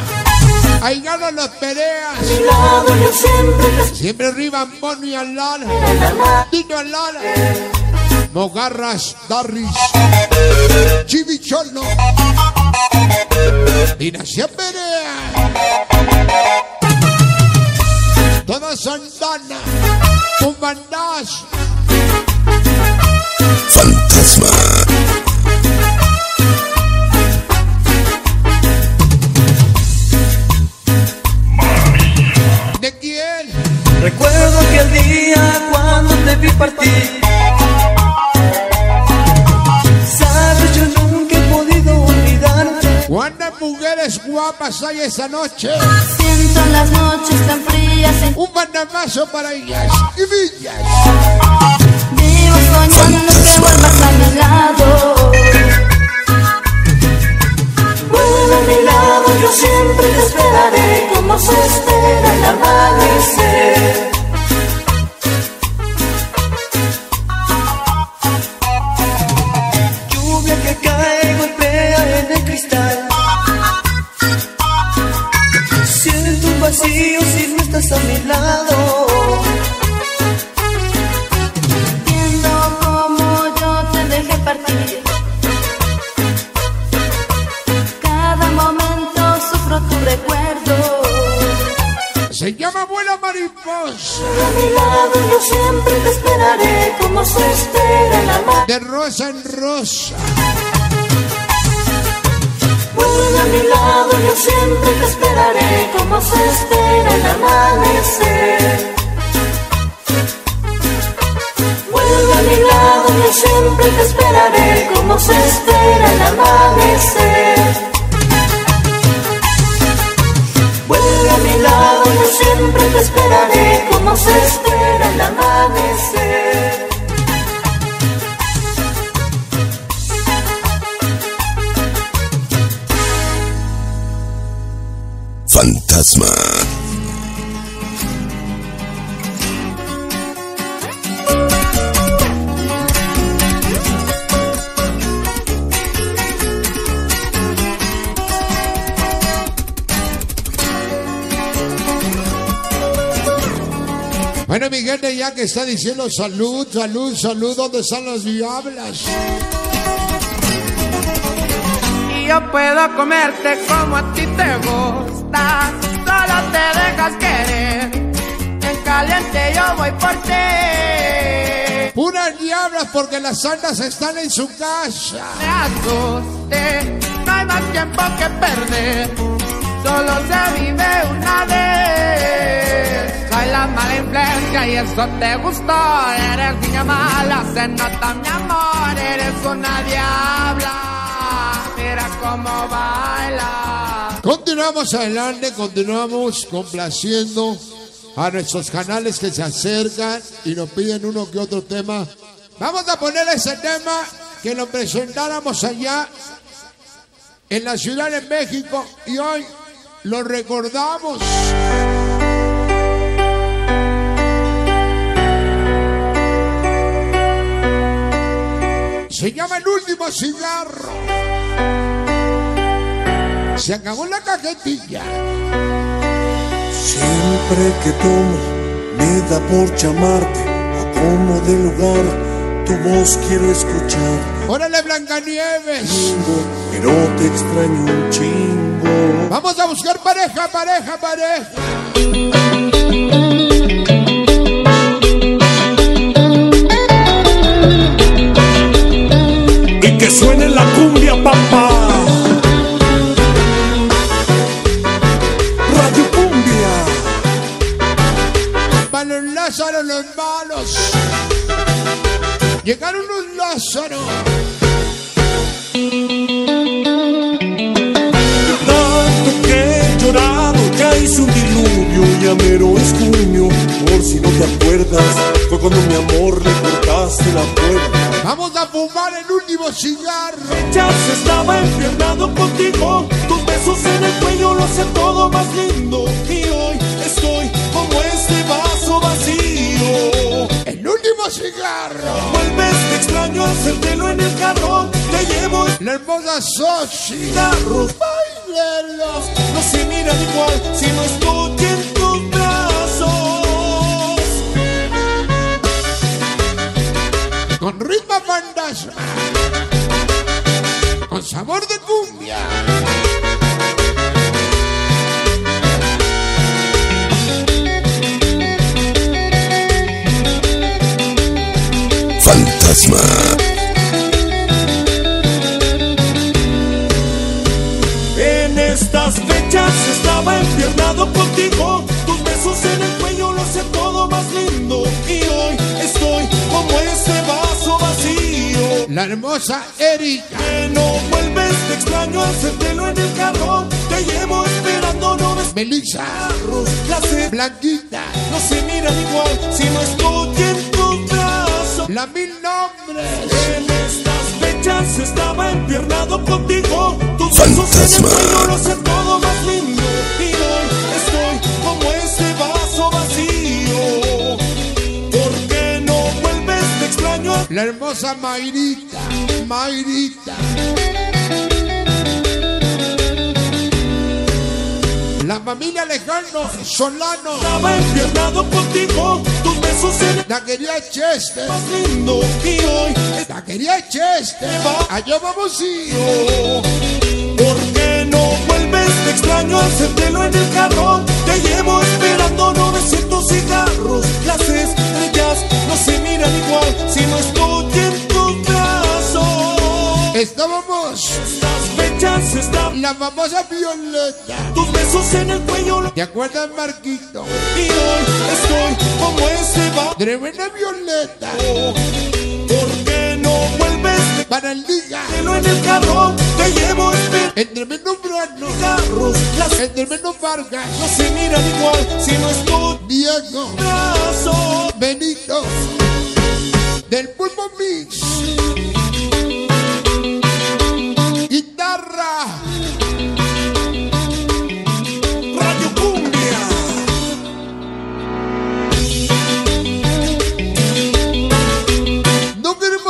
Ahí ganan las peleas. A mi lado, yo siempre Siempre arriba Mono y Alara. Tito Alara. Mogarras, Darris. Chivicholo. Dinastía Perea. Toda Santana. Cumbandás. ¿De quién? Recuerdo aquel día cuando te vi partir. Sabes, yo nunca he podido olvidarte. ¿Cuántas mujeres guapas hay esa noche? Siento las noches tan frías en Un bandamazo para ellas y villas. Soñando que vuelvas a mi lado. Vuelve a mi lado, yo siempre te esperaré como se espera el amanecer. Lluvia que cae, golpea en el cristal. Siento un vacío si no estás a mi lado. Se llama Abuela Mariposa. A mi lado yo siempre te esperaré como se espera el amanecer. De rosa en rosa. Vuelve a mi lado, yo siempre te esperaré como se espera el amanecer. Vuelve a mi lado, yo siempre te esperaré como se espera el amanecer. Vuelve a mi lado, yo siempre te esperaré como se espera el amanecer. Fantasma. Bueno, mi gente, ya que está diciendo salud, salud, salud, ¿dónde están las diablas? Y yo puedo comerte como a ti te gusta. Solo te dejas querer. En caliente yo voy por ti. Puras diablas porque las santas están en su casa. Me asuste, no hay más tiempo que perder. Solo se vive una vez. Soy la mala influencia y eso te gustó. Eres niña mala, se nota mi amor. Eres una diabla. Mira cómo baila. Continuamos adelante, continuamos complaciendo a nuestros canales que se acercan y nos piden uno que otro tema. Vamos a poner ese tema que lo presentáramos allá en la Ciudad de México y hoy lo recordamos. Se llama El Último Cigarro. Se acabó la cajetilla. Siempre que tomo, me da por llamarte a como de lugar. Tu voz quiero escuchar, Órale, Blancanieves. pero te extraño un chingo. Vamos a buscar pareja, pareja, pareja. Y que suene la cumbia, papá. Radio Cumbia. Para los Lázaros, los malos. Llegaron los Lázaros. Junio ya mero es junio, por si no te acuerdas, fue cuando mi amor le cortaste la cuerda. Vamos a fumar el último cigarro. Ya se estaba enfiernado contigo, tus besos en el cuello lo hacen todo más lindo. Y hoy estoy como este vaso vacío. El último cigarro. Vuelves, te extraño hacértelo en el carro, te llevo La hermosa Sochi. Báilelo. No se miran igual si no estoy en tus brazos. Con ritmo fantasma. Con sabor de cumbia. Fantasma. En estas fechas estaba enfiernado contigo. Tus besos en el cuello lo hacen todo más lindo. Y hoy estoy como ese vaso vacío. La hermosa Erika. Que no vuelves, te extraño hacértelo en el carro. Te llevo esperando, no ves Melissa. Blanquita. no se miran igual si no estoy en. La mil nombres. En estas fechas estaba empiernado contigo. Tus besos en el cuello lo hacen todo más lindo. Y hoy estoy como ese vaso vacío. ¿Por qué no vuelves? Te extraño. La hermosa Mayrita. Mayrita. La familia Alejandro Solano. Estaba empiernado contigo. La quería Chester. más lindo. Y hoy La quería Chester. Allá vamos y ¿Por qué no vuelves? Te extraño hacértelo en el carro. Te llevo esperando 900 cigarros. Las estrellas no se miran igual si no estoy en tus brazos. estábamos. Estas La famosa Violeta. tus besos en el cuello. ¿Te acuerdas, Marquito? Y hoy estoy como ese va. Tremenda Violeta. ¿Por qué no vuelves? Para el Liga. Te en el carro. Te llevo El tremendo Bruno. cigarros. Las El tremendo Vargas. no se miran igual si no estoy Diego. en brazos. Benito. Del Pulpo Mix.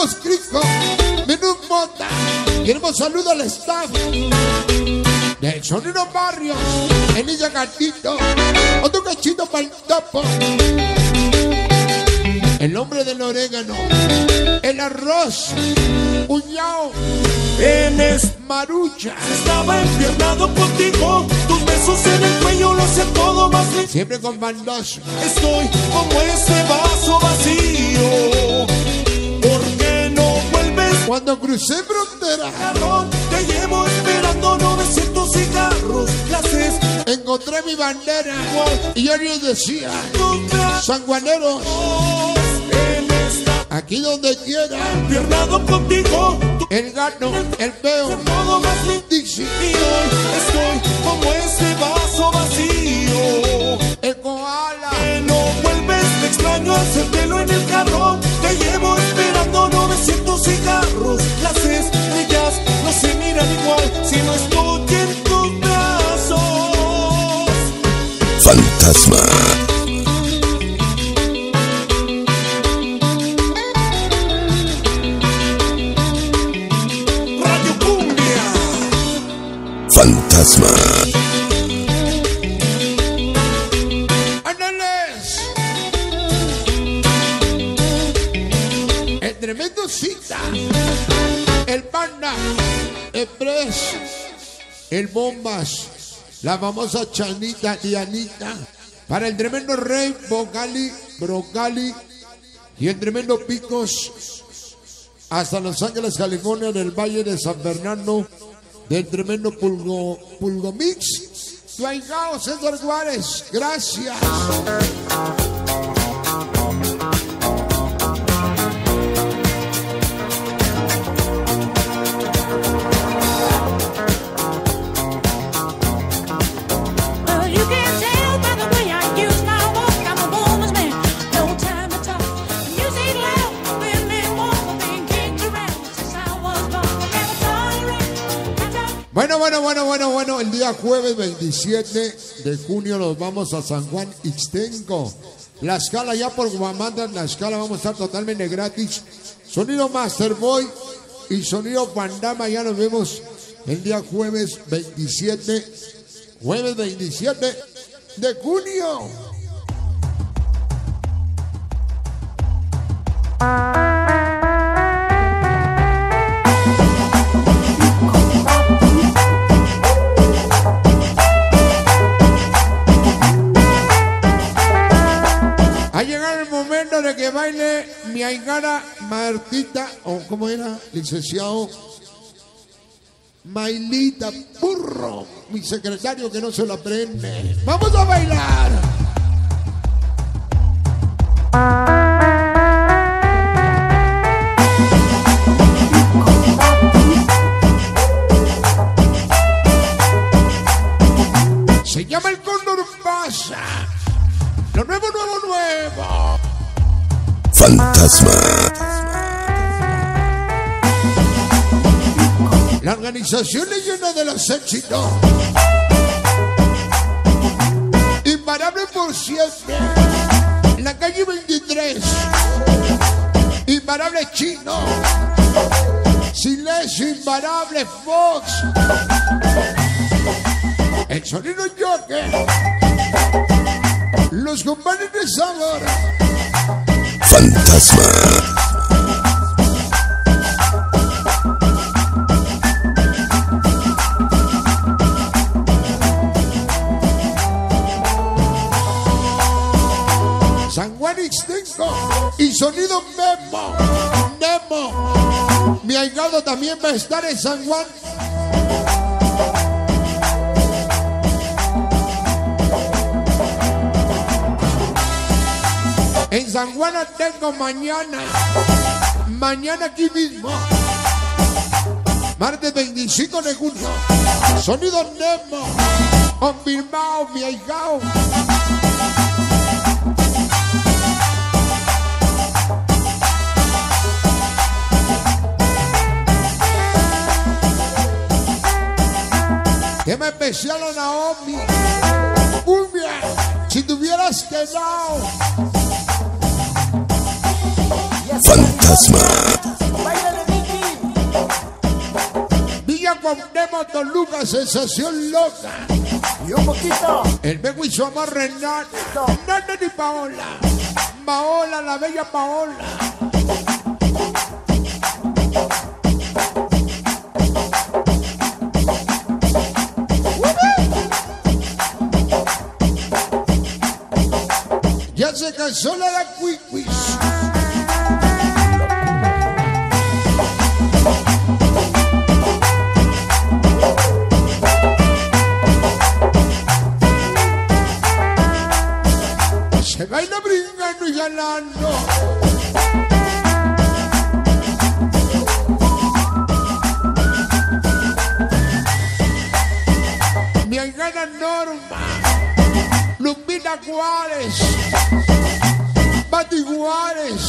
Queremos Cristo. Menos mota. Queremos saludo al staff. Del Sonido Barrios. Elilla Gatito. Otro cachito para el topo. El hombre del orégano. El arroz. Uñao. En este Marucha. estaba enfiernado contigo. Tus besos en el cuello lo hacen todo más. Siempre con bandoso. Estoy como ese vaso vacío. Cuando crucé frontera. Carrón, te llevo esperando 900 cigarros. Las Encontré mi bandera. Y yo les decía. Sanguaneros. Aquí donde quiera. enfiernado contigo. El gato. El peo. Todo más lindo. Dixie. Y hoy estoy como ese vaso vacío. El koala. Que no vuelves, te extraño hacértelo en el carro. No se miran igual si no estoy en tus brazos. Fantasma. Radio Cumbia. Fantasma. ¡Ándales! El tremendo cita. El panda. El bombas. La famosa chanita Dianita. Para el tremendo rey Bocali, Brocali. Y el tremendo Picos. Hasta Los Ángeles, California, en el Valle de San Fernando. Del tremendo Pulgo, Pulgo Mix. César Juárez. Gracias. Bueno, bueno, bueno, bueno, bueno. El día jueves 27 de junio nos vamos a San Juan Ixtenco. La escala ya por Guamanda, la escala vamos a estar totalmente gratis. Sonido Master Boy y sonido Pandama. Ya nos vemos el día jueves 27. Jueves 27 de junio. De que baile mi ahijada Martita, o como era, licenciado Mailita Burro, mi secretario que no se lo aprende. ¡Vamos a bailar! Se llama el Cóndor Pasa. Lo nuevo, nuevo, nuevo. Fantasma. La organización leyenda de los éxitos. Imparable por siempre. La calle 23. Imparable chino. Silencio imparable Fox. El sonido Joker. Los compadres de sabor. Fantasma. San Juan Ixtenco y sonido Memo. Nemo. Mi ahijado también va a estar en San Juan. En San Juan tengo mañana. Mañana aquí mismo. Martes 25 de junio. Sonido Nemo. Confirmado, mi ahijado. Tema especial a Naomi. Cumbia, si te hubieras quedado. Fantasma. Villa Cuauhtémoc, Toluca, sensación loca. Y un poquito. El Bego y su amor Renato. Nando ni Paola. Paola, la bella Paola. Ya se cansó la la ganando. Mi ahijada Norma. Lupita Juárez. Pati Juárez.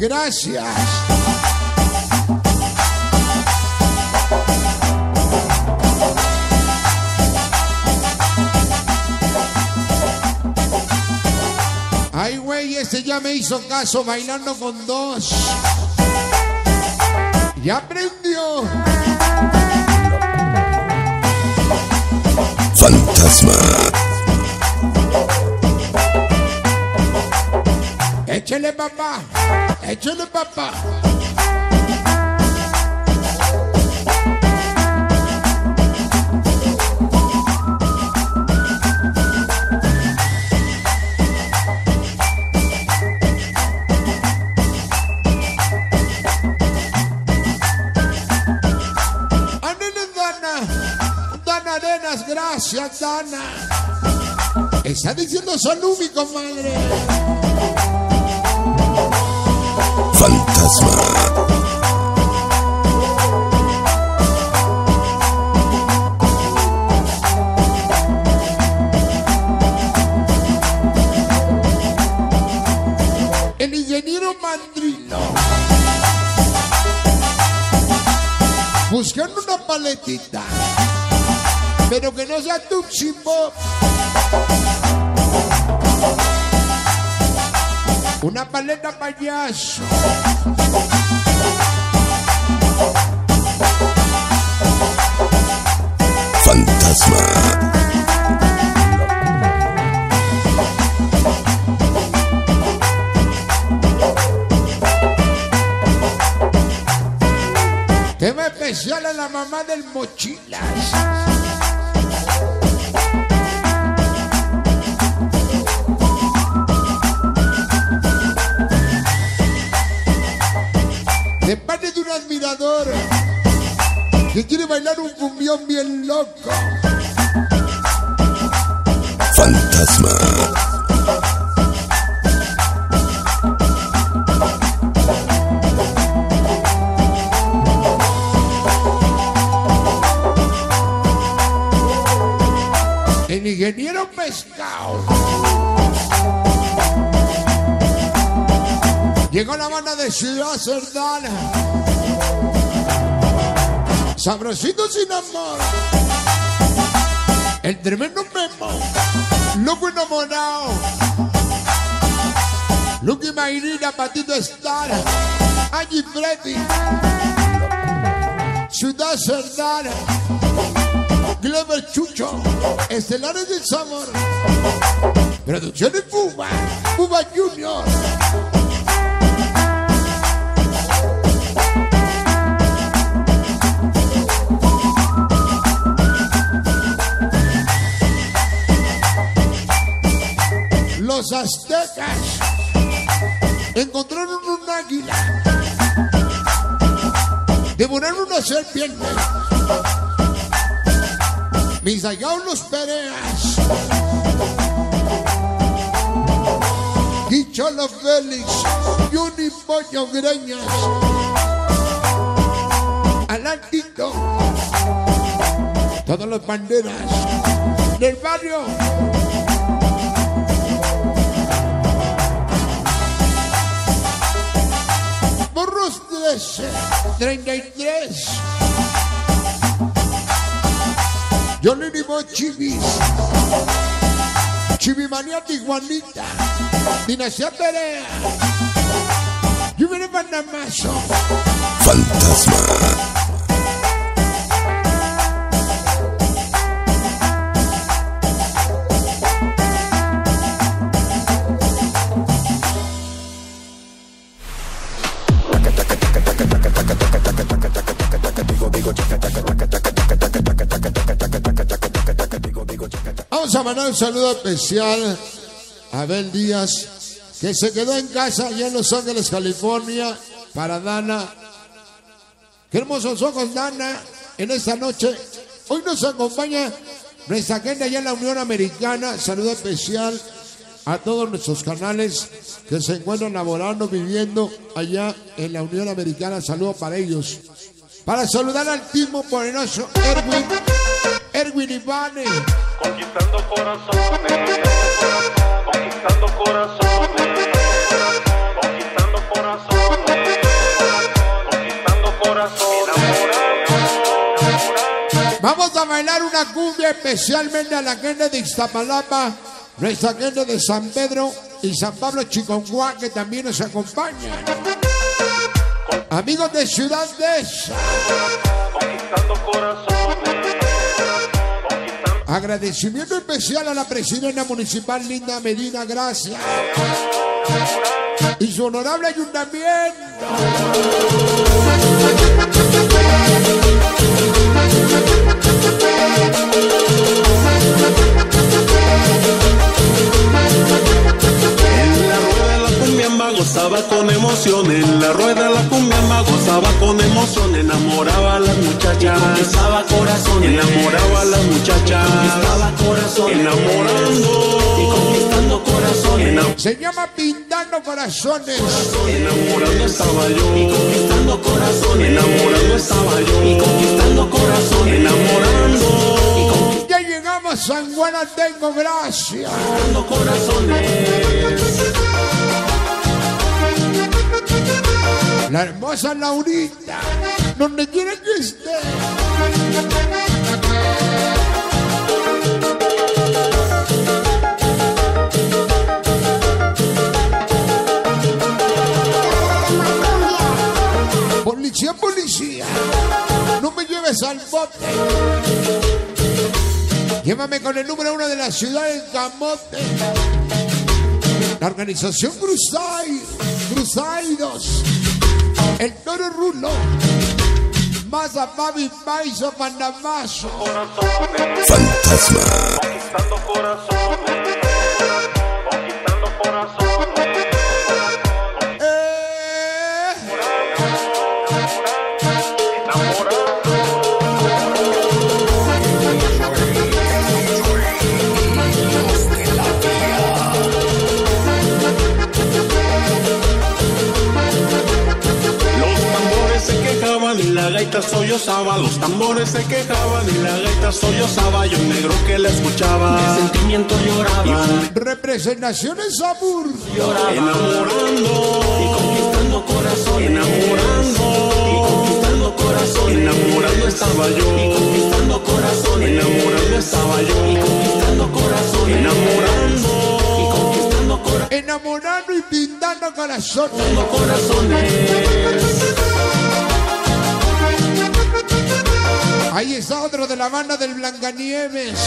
Gracias. Ay, güey, ese ya me hizo caso bailando con dos. Ya aprendió. Fantasma. Échale papá, échale papá. Ándale, Gracias, Dana. Está diciendo salud, mi comadre. Fantasma. Payaso. El tremendo Memo. Loco enamorado. Lucky Mayrina, Patito Star. Angie Freddy. Ciudad Cerdana. Clever Chucho, Estelares del Sabor, Producciones Fuba, Fuba Junior. Aztecas encontraron un águila, devoraron una serpiente. Mis los Pereas. Guicholo Félix. Juni Pollo Greñas. Alan. Todas las banderas del barrio. Borros 13, 33. Yo le digo chivis. Chivimanía Tiguanita. Dinastía Perea. Yo Panamazo. Fantasma. Vamos a mandar un saludo especial a Abel Díaz, que se quedó en casa allá en Los Ángeles, California, para Dana. Qué hermosos ojos, Dana, en esta noche. Hoy nos acompaña nuestra gente allá en la Unión Americana. Saludo especial a todos nuestros canales que se encuentran laborando, viviendo allá en la Unión Americana. Saludo para ellos. Para saludar al timo poderoso Erwin, Erwin Ivane. Conquistando corazones, conquistando corazones, conquistando corazones, conquistando corazones. Vamos a bailar una cumbia especialmente a la gente de Iztapalapa, nuestra gente de San Pedro y San Pablo Chiconguá que también nos acompañan. Amigos de Ciudad de esa. Conquistando corazones. Agradecimiento especial a la presidenta municipal Linda Medina, gracias. Y su honorable ayuntamiento. Gozaba con emoción, en la rueda la cumbia ma gozaba con emoción, enamoraba a las muchachas, conquistaba corazones. enamoraba a las muchachas, Conquistaba corazones. enamorando, y conquistando corazones. Se llama Pintando Corazones. enamorando estaba yo, y conquistando corazones. enamorando estaba yo, y conquistando corazones. enamorando, Ya llegamos a San Juan Tengo, conquistando corazones. La hermosa Laurita, donde quiera que esté. Policía, policía, no me lleves al bote. Llévame con el número uno de la ciudad del Camote. La organización Crusade, Crusaidos. El toro rulo. Masa, Babi, Paiso, Pandamazo. Fantasma. Conquistando corazones, gaita sollozaba, los tambores se quejaban y la gaita sollozaba, y un negro que la escuchaba, De sentimiento lloraba. representaciones Sabur. enamorando, y conquistando corazones. enamorando, y conquistando corazones. enamorando estaba y yo, conquistando corazones. enamorando estaba y yo, enamorando, y conquistando corazones. Enamorando y pintando corazones. corazones. Ahí está otro de la banda del Blancanieves.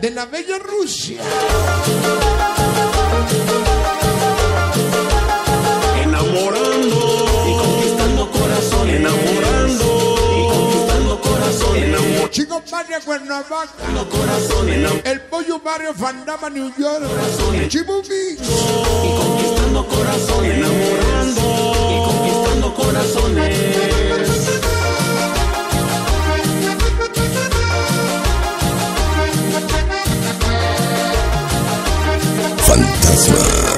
De la bella Rusia. Chico Patria Cuernavaca. corazones. El Pollo Barrio Fandama New York. Chibu Beach. y conquistando corazones. enamorando, y conquistando corazones. Fantasma.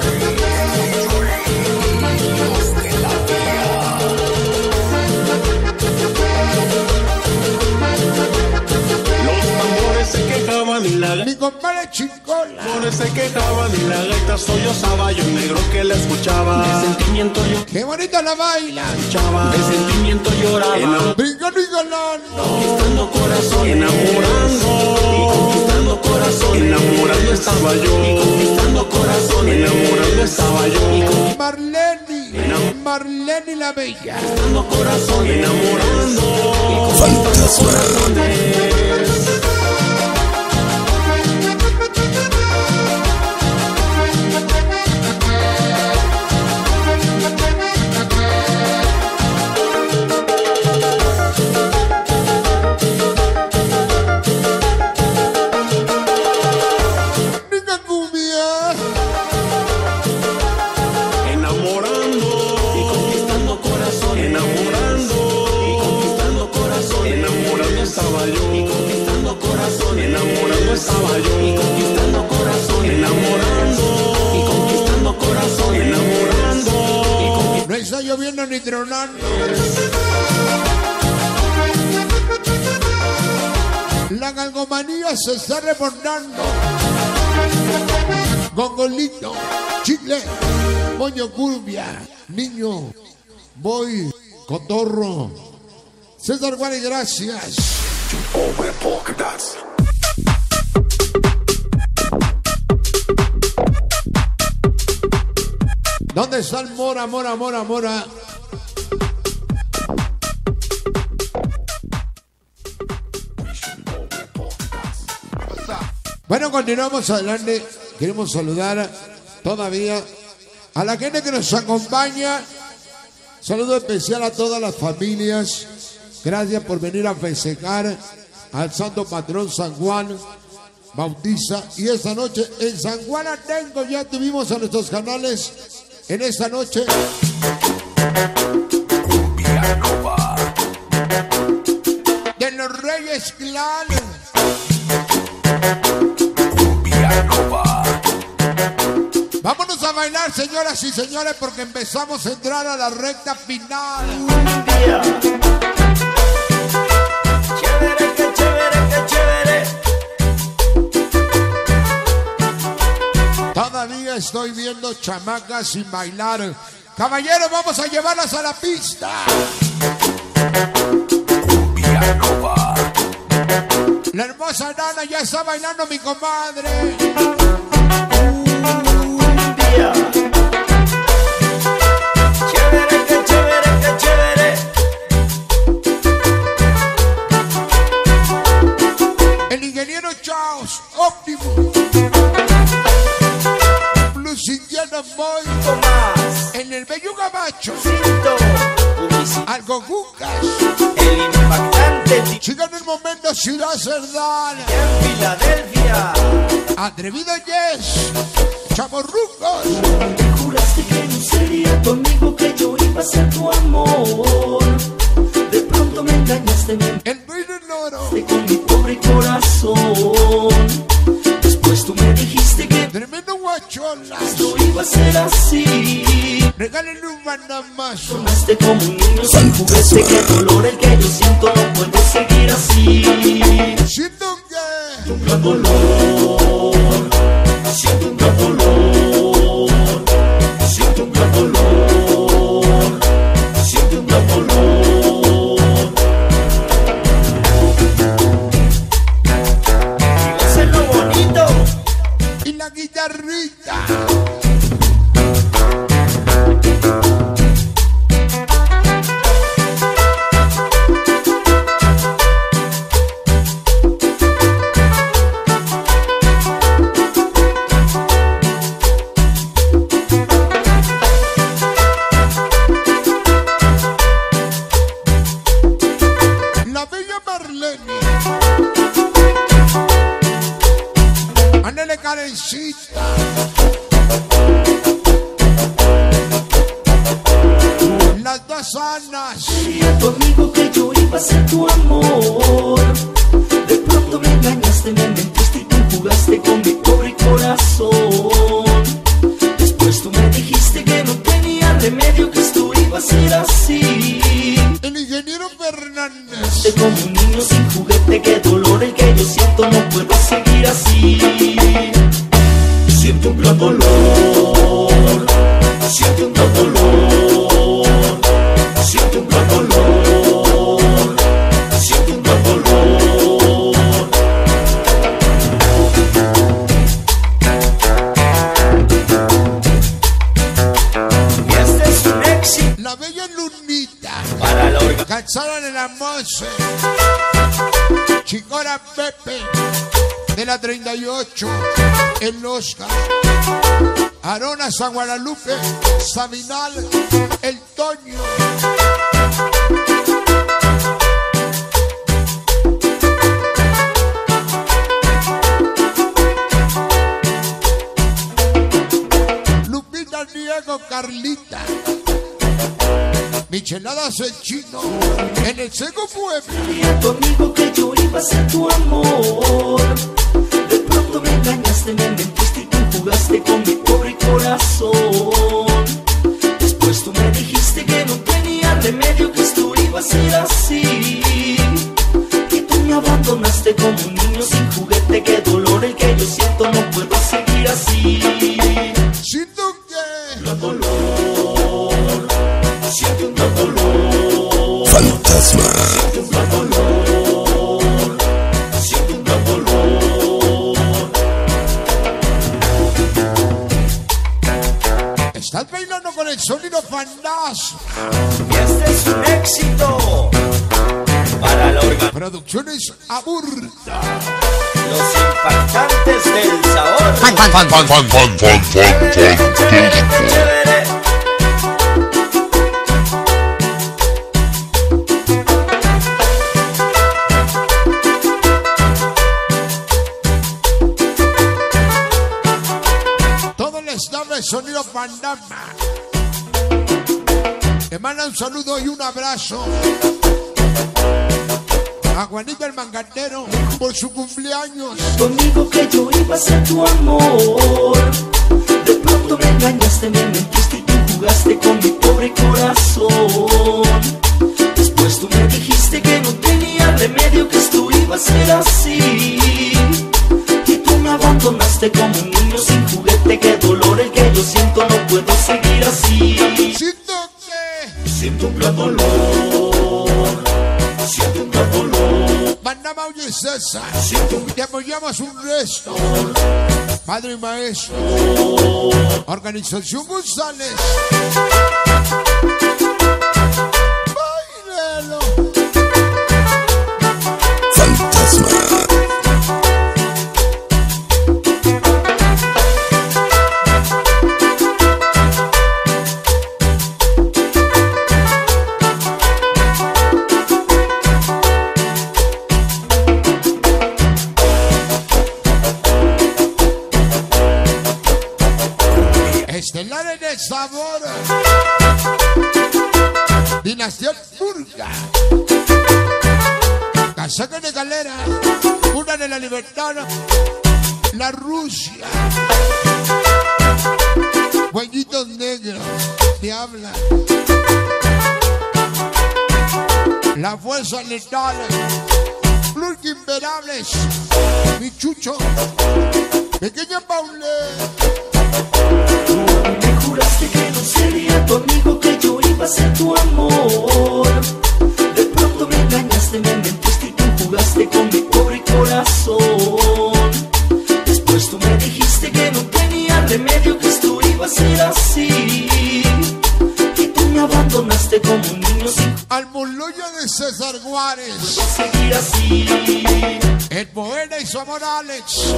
Y compadre Chicola. tambores se quejaban y la gaita sollozaba, y un negro que la escuchaba, De sentimiento yo Qué bonita la baila. escuchaba, de sentimiento lloraba. Brincando y galando. conquistando corazones. enamorando, y conquistando corazones. enamorando estaba y yo, conquistando corazones. enamorando estaba yo, Marlene. Marlene la Bella. conquistando corazones. enamorando, Fantasma. Venga La galgomanía se está reportando. Gongolito, chicle, moño cumbia, niño, voy, cotorro. César Juárez, gracias. ¿Dónde está el Mora, Mora, Mora, Mora? Bueno, continuamos adelante. Queremos saludar todavía a la gente que nos acompaña. Saludo especial a todas las familias. Gracias por venir a festejar al santo patrón San Juan Bautiza. Y esta noche en San Juan Atenco ya tuvimos a nuestros canales en esta noche. De los Reyes Clan. Vámonos a bailar, señoras y señores, porque empezamos a entrar a la recta final. Chévere. Todavía estoy viendo chamacas sin bailar. Caballeros, vamos a llevarlas a la pista. La hermosa Nana ya está bailando mi comadre. Chévere, qué chévere, qué chévere. El ingeniero Chaos, óptimo. Plus Indiana Boy. En el Bello Gabacho. Algo Gucas. Momento Ciudad Cerdán. en Filadelfia. Atrevido Yes. Chamorrucos. Juraste que no sería tu amigo, que yo iba a ser tu amor. De pronto me engañaste, me El rey del oro. con mi pobre corazón. Después tú me dijiste que Tremendo guachola. esto iba a ser así. Regálenle un mandamazo. Sonaste como un niño sin juguete, qué dolor que. Sabinal. fan, fan, fan, fan, fan, fan, sonido Pandama. Te manda un saludo y un abrazo a el Mangatero por su cumpleaños. Conmigo que yo iba a ser tu amor. De pronto me engañaste, me mentiste y tú jugaste con mi pobre corazón. Después tú me dijiste que no tenía remedio, que esto iba a ser así. Y tú me abandonaste como un niño sin juguete. Qué dolor el que yo siento, no puedo seguir así. Siento que. Siento un gran dolor. Mandama oye César. Te apoyamos un resto. Padre y maestro. Organización González. Sabor. Dinastía Burga. Casaca de galera. Una de la libertad. La Rusia. Buenitos negros. Te hablan. La fuerza letal. Plus imperables. Mi chucho. Pequeña Paule. Al Moloya de César Juárez. seguir así. El poeta y su amor Alex.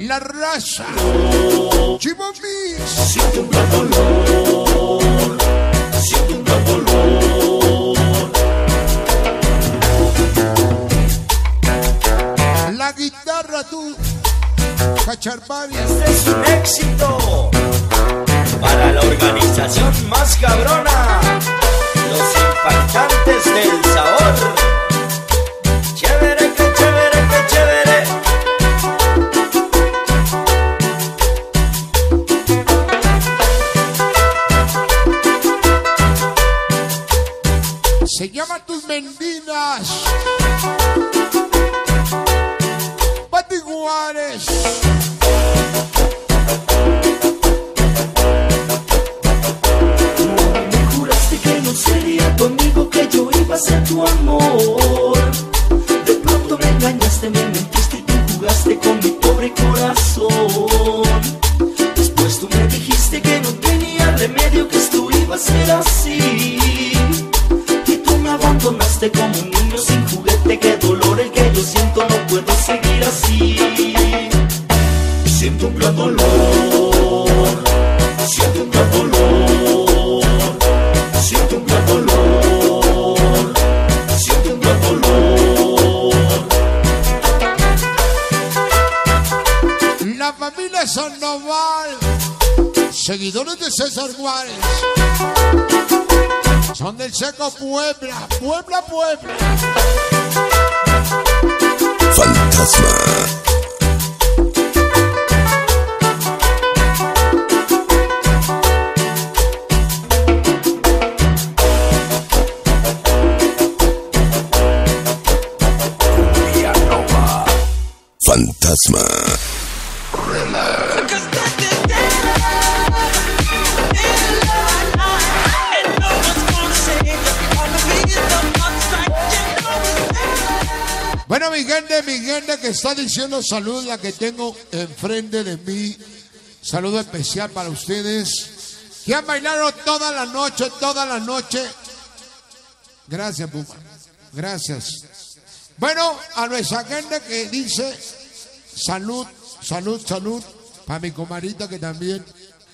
La raza. Chivo. Siento un gran dolor. Siento un gran dolor. La guitarra tú. Cacharbari. Este es un éxito para la organización más cabrona, los impactantes del sabor. Son del Seco Puebla. Puebla, Puebla. Fantasma. Fantasma. Mi gente, mi gente que está diciendo salud, la que tengo enfrente de mí. Saludo especial para ustedes que han bailado toda la noche, toda la noche. Gracias, Puma. Gracias. Bueno, a nuestra gente que dice salud, salud, salud. Para mi comarita que también.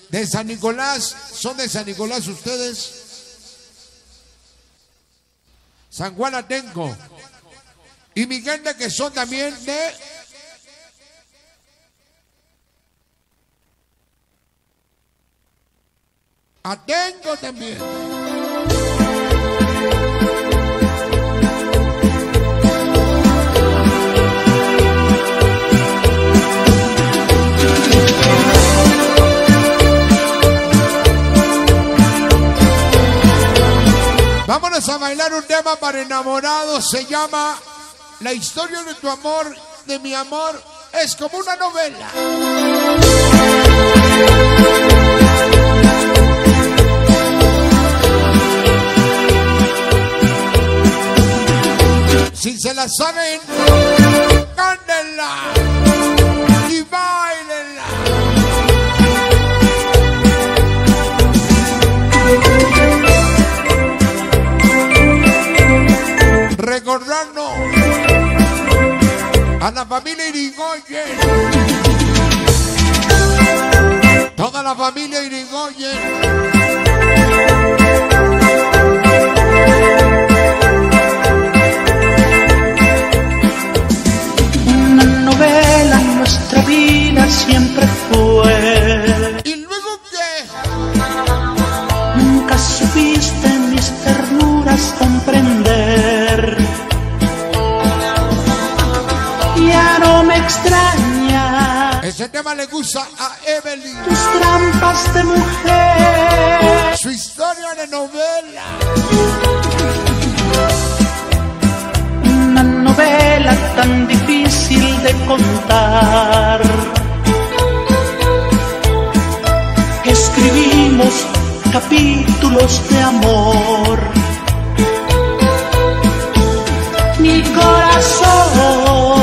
De San Nicolás, son de San Nicolás ustedes. San Juan Atenco. Y mi gente que son también de Atengo también. Vámonos a bailar un tema para enamorados. Se llama La historia de tu amor, de mi amor, es como una novela. Si se la saben, cántenla y bailenla. Recordando a la familia Irigoyen. Toda la familia Irigoyen. Una novela en nuestra vida siempre fue. ¿Y luego qué? Nunca supiste mis ternuras comprender. Ese tema le gusta a Evelyn. tus trampas de mujer. Su historia de novela. Una novela tan difícil de contar. Que escribimos capítulos de amor. Mi corazón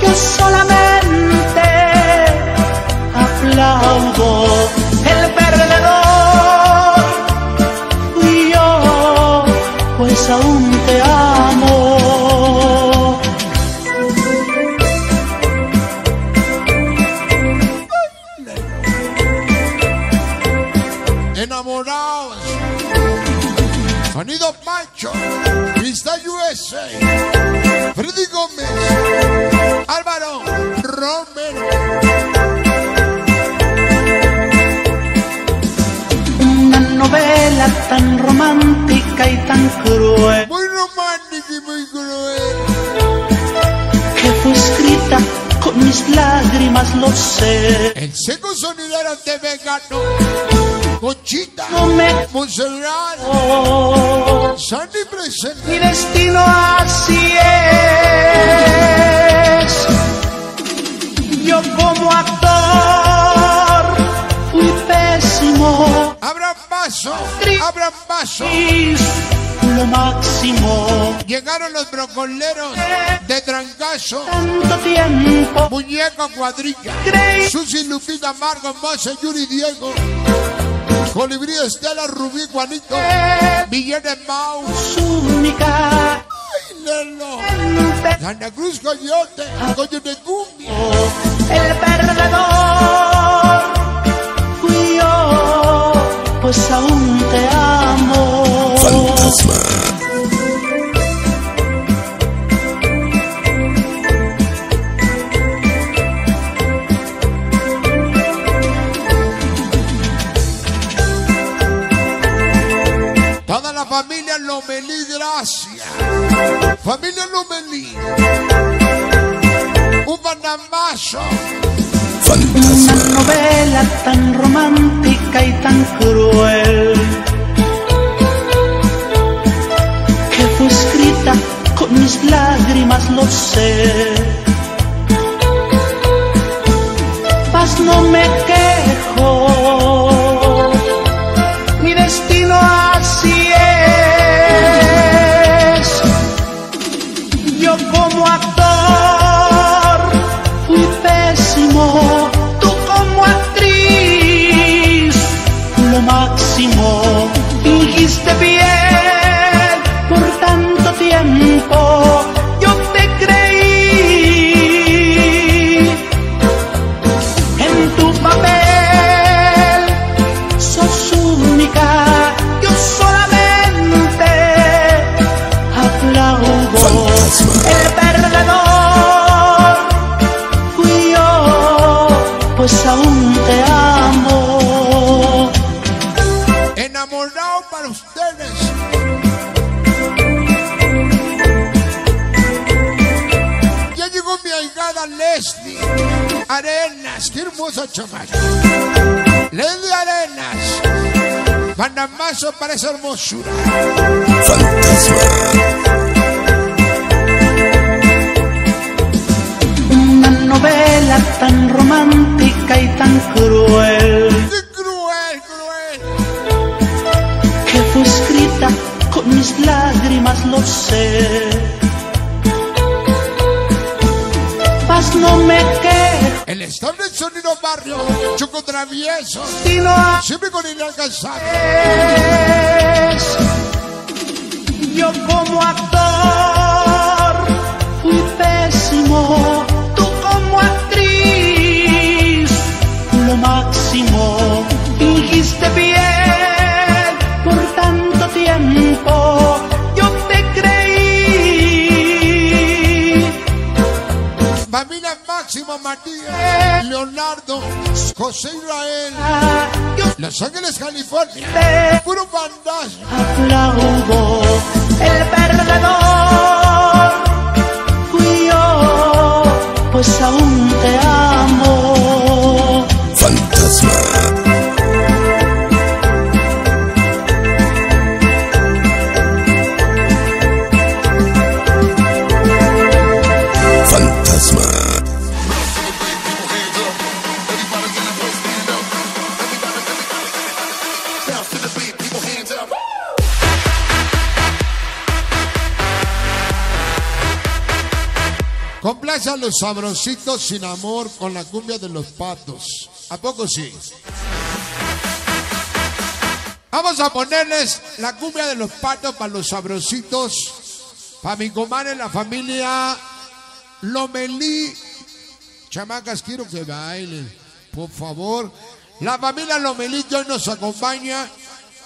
Yo solamente aplaudo el perdedor fui yo pues aún te amo Enamorados. Sonido Macho. Vista USA. Gómez. Álvaro Romero. una novela tan romántica y tan cruel Muy romántico y muy cruel. que fue escrita con mis lágrimas lo sé El seco sonidero de vegano. Conchita. No me- Monserrat. Sandy presente. mi destino así es. Yo como actor fui pésimo, Abran paso. Abran paso. lo máximo. Llegaron los brocoleros de trancazo. Tanto tiempo Muñeco cuadrilla. Creí- Susi Lupita Margo Moza Yuri Diego. Colibrí Estela Rubí Juanito. Villene Mau. única. Ay, Lelo. Santa Cruz Coyote. Coyo de cumbia. El perdedor fui yo, pues aún te amo. Fantasma. Familia Lomelí, gracias. Familia Lomelí. Un banamazo. Una novela tan romántica y tan cruel que fue escrita con mis lágrimas, lo sé. Mas no me quejo, Hermosa chamaca. Lady Arenas. Panamazo para esa hermosura. Una novela tan romántica y tan cruel. Cruel, cruel. Que fue escrita con mis lágrimas, lo sé. Mas no me quejo. El estable sonido barrio, Choco Travieso. Siempre con inalcanzable. Yo como actor fui pésimo, tú como actriz lo máximo. Fingiste bien por tanto tiempo, Familia Máximo Matías, Leonardo, José Israel, Los Ángeles, California, puro. Aplaudo el perdedor Los sabrositos sin amor con la cumbia de los patos. ¿A poco sí? Vamos a ponerles la cumbia de los patos para los sabrositos. Para mi comadre, la familia Lomelí. Chamacas, quiero que bailen, por favor. La familia Lomelí que hoy nos acompaña.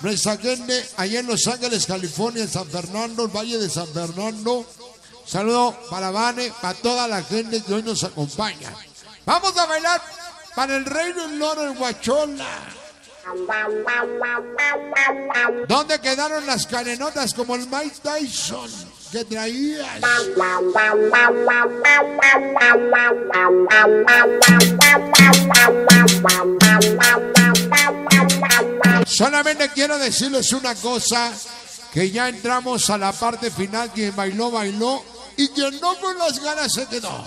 Nuestra gente allá en Los Ángeles, California, San Fernando, el Valle de San Fernando. Saludo para Vane, para toda la gente que hoy nos acompaña. Vamos a bailar para el reino del loro en Huachola. ¿Dónde quedaron las canenotas como el Mike Tyson que traías? Solamente quiero decirles una cosa, que ya entramos a la parte final, quien bailó, bailó, y no con las ganas se quedó.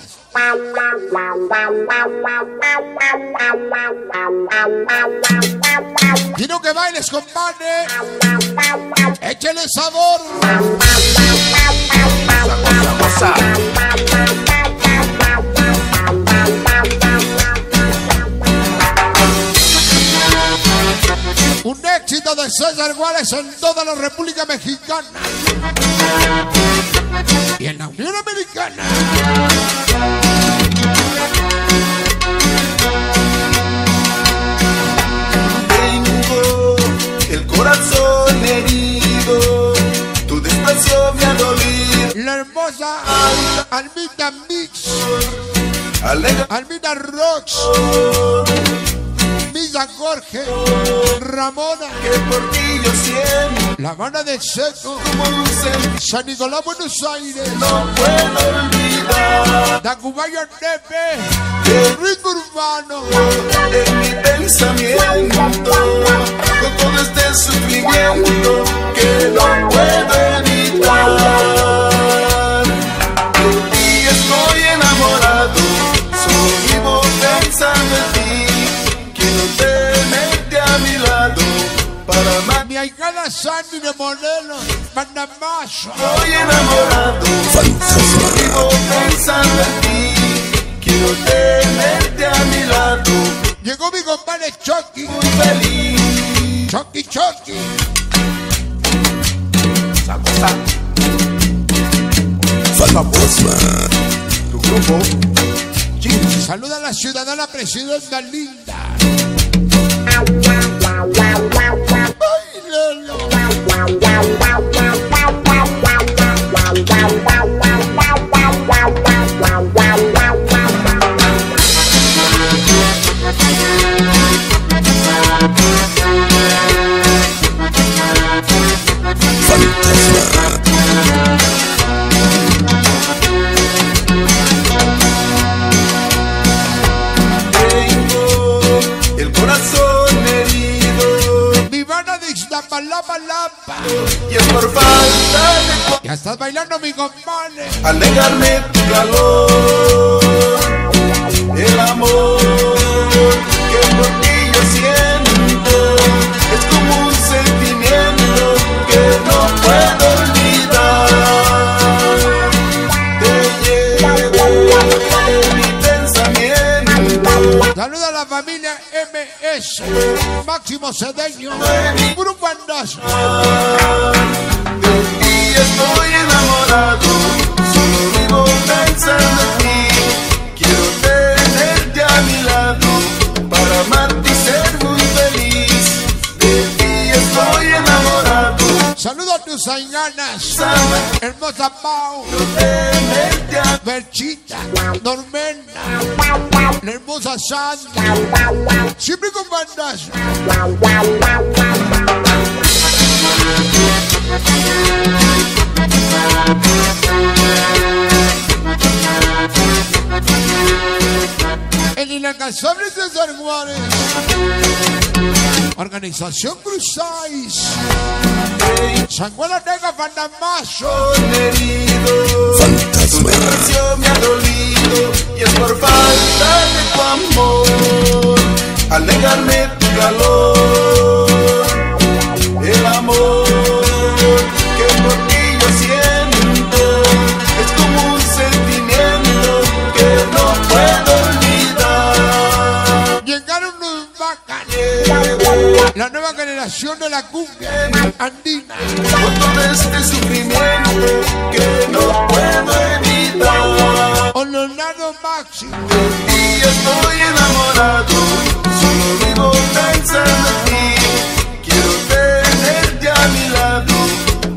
Quiero que bailes, compadre. Échale sabor. Un éxito de César Juárez en toda la República Mexicana y en la Unión Americana. Tengo el corazón herido, tu despacio me ha dolido. La hermosa Almita Mix, Almita Rocks, Misa Jorge, Ramona, que por ti yo siento La Habana de Seco, San Nicolás, Buenos Aires, no puedo olvidar. Tacubayo Nepe, Ritmo Urbano, en mi pensamiento con todo este sufrimiento que no puedo evitar. Mi ahijada Sandy de Morelos, Panamazo. Estoy enamorado, vivo pensando en ti. Quiero tenerte a mi lado, Llegó mi compadre Chucky, muy feliz. Chucky Chucky. Fantasma. Tu grupo, Saluda a la ciudadana presidenta linda. Báilelo. Lapa, lapa, lapa. Y es por falta de Ya estás bailando, mi compadre. al negarme tu calor, el amor que por ti yo siento es como un sentimiento que no puedo olvidar. Te llevo en mi pensamiento. Saluda a la familia Máximo Cedeño. Grupo Andas. Hermosa Pau. Berchita. Normenda. La hermosa Sandra. Siempre con bandas. El inalcanzable César Juárez. Organización Cruzáis. San Juan Ortega. Tu desprecio me ha dolido y es por falta de tu amor. Al negarme tu calor, el amor La nueva generación de la cumbia andina. Con todo este sufrimiento que no puedo evitar. Con Leonardo Máximo. Y estoy enamorado, solo vivo pensando en ti. Quiero tenerte a mi lado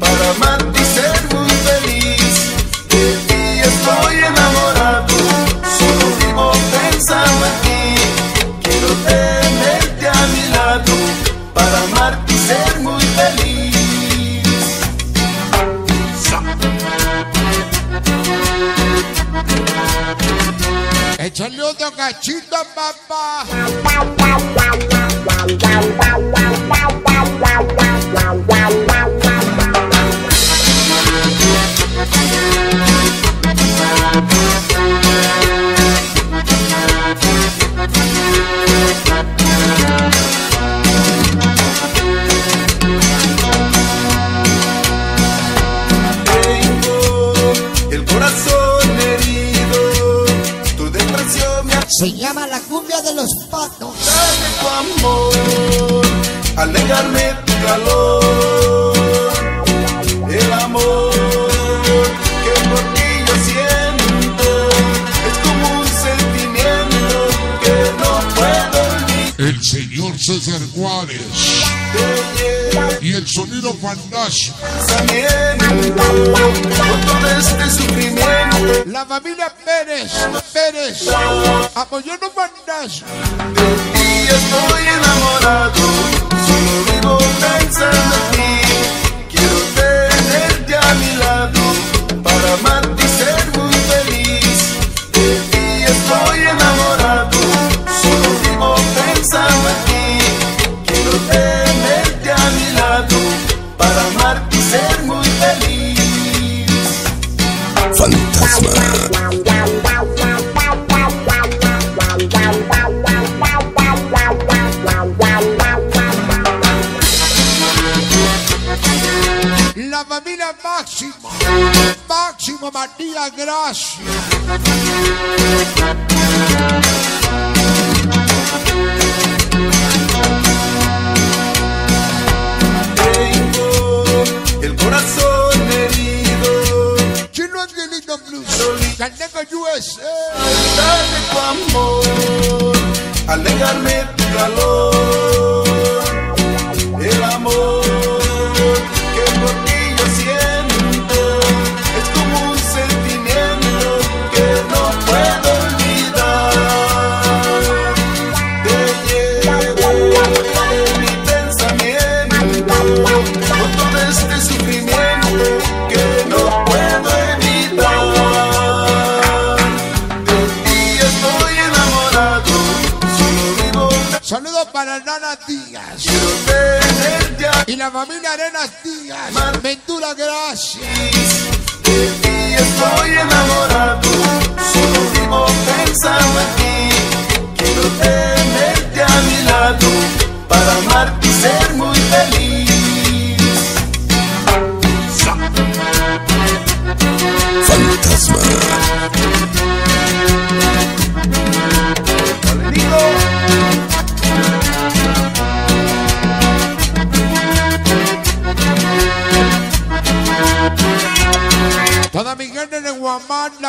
para amarte ser muy feliz. Échale otro cachito, papá. Los patos. de tu amor, al negarme tu calor, el amor que por ti yo siento es como un sentimiento que no puedo olvidar. El señor César Juárez. Y el sonido sufrimiento, La familia Pérez. Pérez. Apoyando fantasma. y estoy enamorado, solo vivo pensando en ti. Quiero tenerte a mi lado Máximo. Máximo Matías Gracia. El corazón herido, Chino Angelito Blues. Caneco USA. dame tu amor, al negarme tu calor, el amor familia Arenas Díaz. Ventura, gracias. Y estoy enamorado,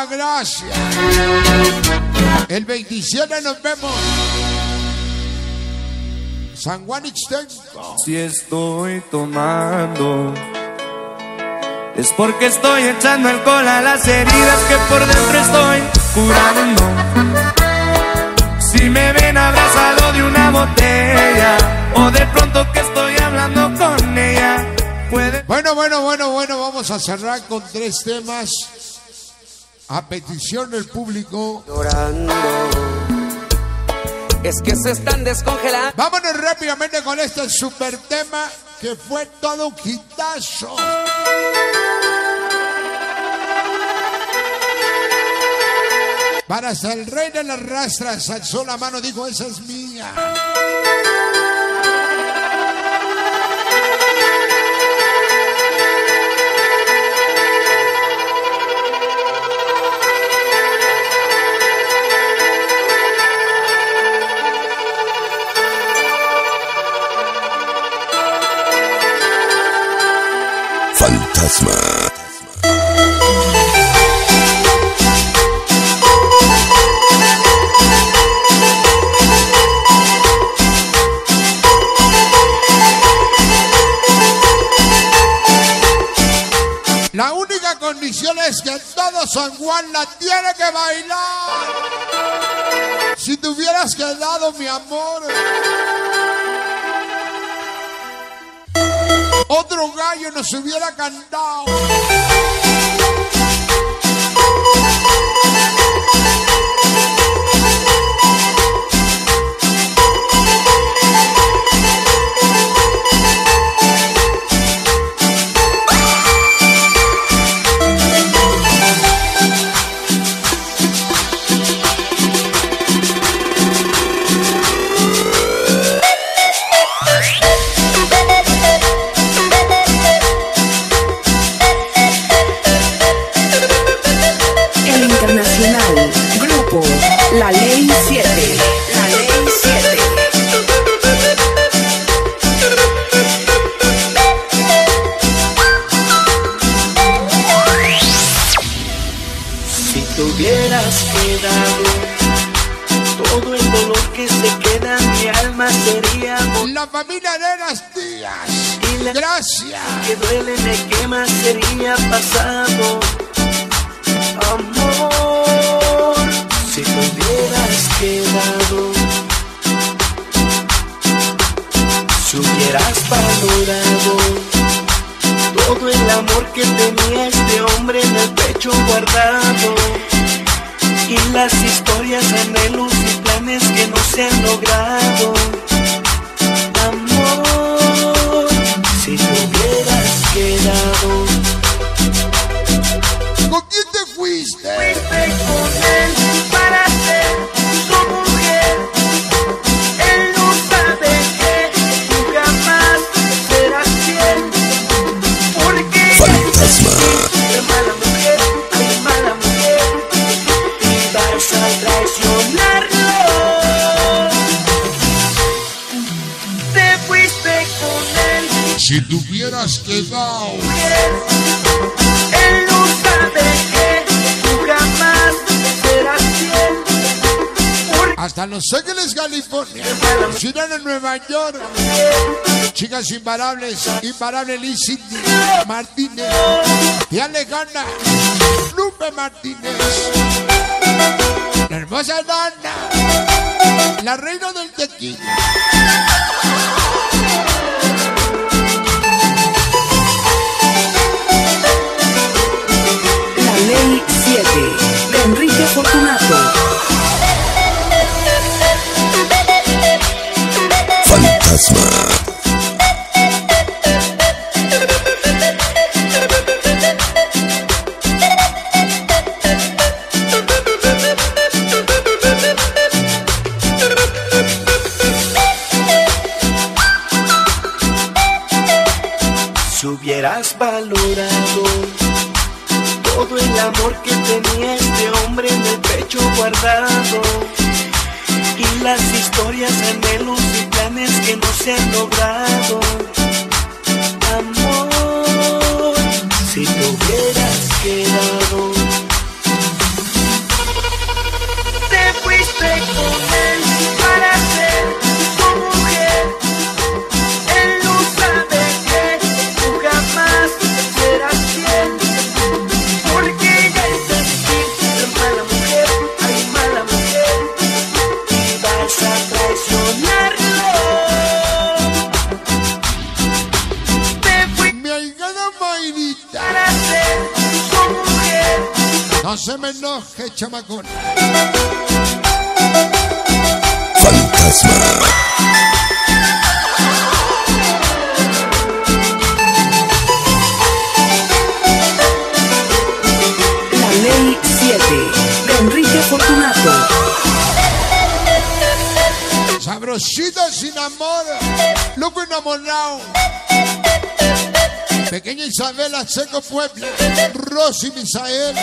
Guamán, la gracia. El 27 nos vemos. San Juan Ixtenco. Si estoy tomando, es porque estoy echando alcohol a las heridas que por dentro estoy curando. Si me ven abrazado de una botella, o de pronto que estoy hablando con ella, puede. Bueno, bueno, bueno, bueno, vamos a cerrar con tres temas. A petición del público. Llorando. Es que se están descongelando. Vámonos rápidamente con este super tema que fue todo un hitazo. Para el rey de las rastras alzó la mano, dijo, esa es mía. La única condición es que todo San Juan la tiene que bailar. Si te hubieras quedado, mi amor. Otro gallo nos hubiera cantado. Sería pasado. Amor, si te hubieras quedado, si hubieras valorado todo el amor que tenía este hombre en el pecho guardado y las historias, Ángeles, California. De Nueva York. Chicas imparables. Imparable Liz Martínez. Y Alejandra. Lupe Martínez. La hermosa Dana. La reina del tequila. Fantasma. Seco Puebla, Rosy Misael,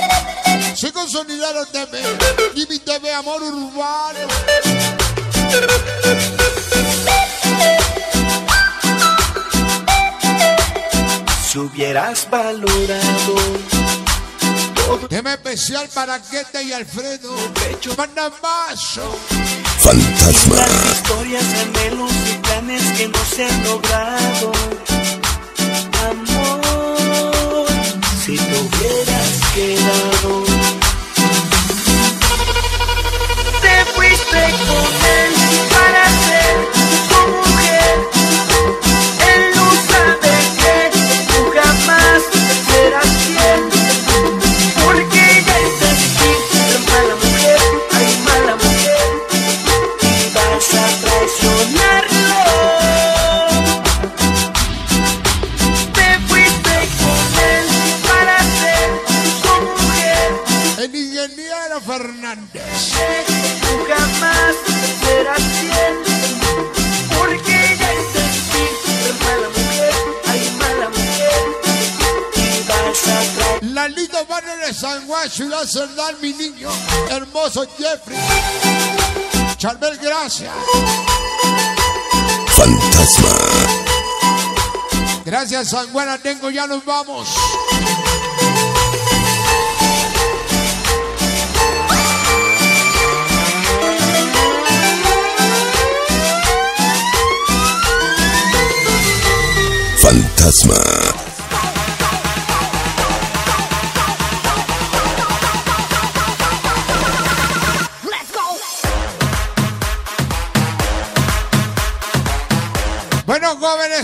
Seco Solidario TV, Jimmy TV, Amor Urbano. Si hubieras valorado Tema especial para Guete y Alfredo. Fantasma. historias, anhelos y planes que no se han logrado. Cerdán, mi niño, hermoso Jeffrey. Charbel, gracias. Fantasma. Gracias, San Juan Atenco, ya nos vamos. Fantasma.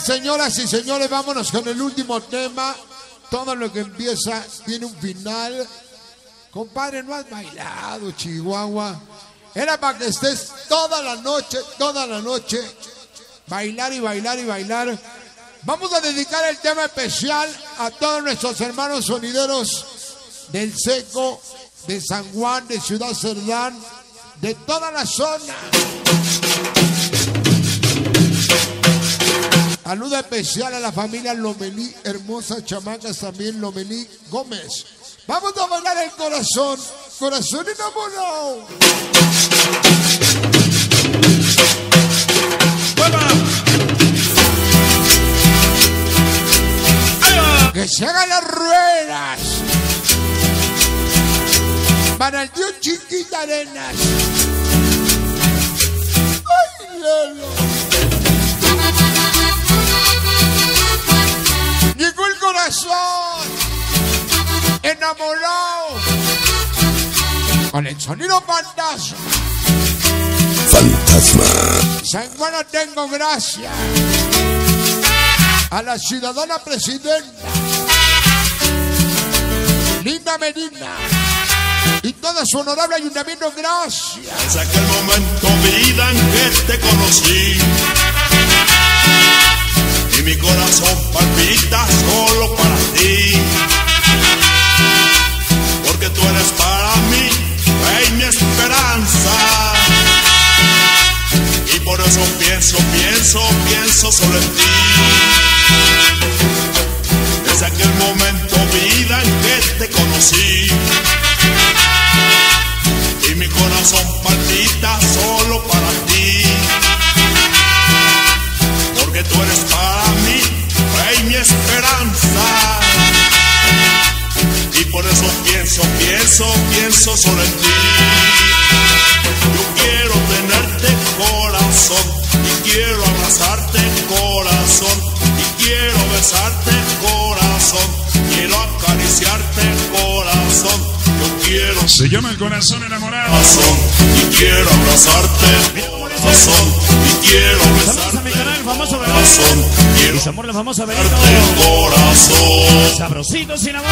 Señoras y señores, vámonos con el último tema. Todo lo que empieza tiene un final. Compadre, no has bailado, Chihuahua. Era para que estés toda la noche, toda la noche, bailar y bailar y bailar. Vamos a dedicar el tema especial a todos nuestros hermanos sonideros del Seco, de San Juan, de Ciudad Cerdán, de toda la zona. Saludo especial a la familia Lomelí, hermosas chamacas también Lomelí Gómez. Vamos a bailar el corazón, corazón enamorado. Que se hagan las ruedas. Para el tío Chiquita Arenas. Ay. Corazón enamorado con el sonido fantasma. Fantasma. San Juan tengo gracias a la ciudadana presidenta Linda Medina y todo su honorable ayuntamiento, gracias. Desde aquel momento, vida, en que te conocí mi corazón palpita solo para ti. Porque tú eres para mí, rey, mi esperanza. Y por eso pienso, pienso, pienso solo en ti. Desde aquel momento, vida en que te conocí. Y mi corazón palpita solo para ti. Pienso solo en ti. Yo quiero tenerte corazón y quiero abrazarte corazón y quiero besarte corazón. Quiero acariciarte corazón. Yo quiero Se llama el corazón enamorado. corazón y quiero abrazarte corazón y quiero Saludos a mi canal, el famoso Benito. corazón. Quiero Mis amor, el famoso Benito. corazón. Sabrosito sin amor.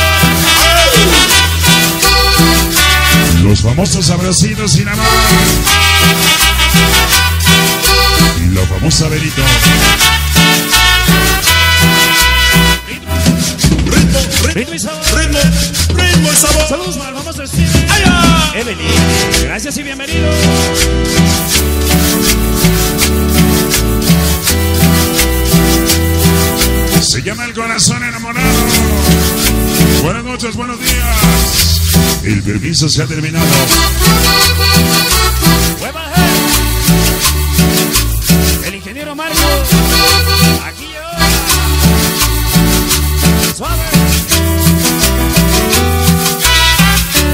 Los famosos abracidos sin amor. Y la famosa Benito. Ritmo y sabor. Ritmo, ritmo y sabor. Saludos para el famoso Steven. Evelyn. Gracias y bienvenido. Se llama el corazón enamorado. Buenas noches, buenos días. El permiso se ha terminado. El ingeniero Marco. Aquí y ahora. Suave.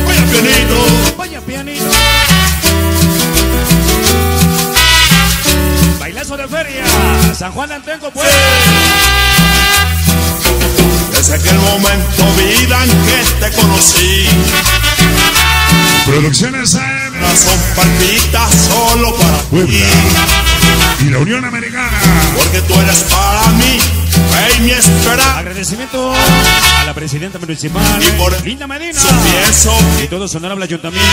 Vaya pianito. Vaya pianito. Bailazo de feria. San Juan de Antenco, pues. Desde aquel momento, vida en que te conocí. Producciones AM. Corazón palpita solo para ti. Puebla. Y la Unión Americana. Porque tú eres para mí, rey mi esperanza. Agradecimiento a la presidenta municipal, Y por Linda Medina. Y todo su honorable ayuntamiento.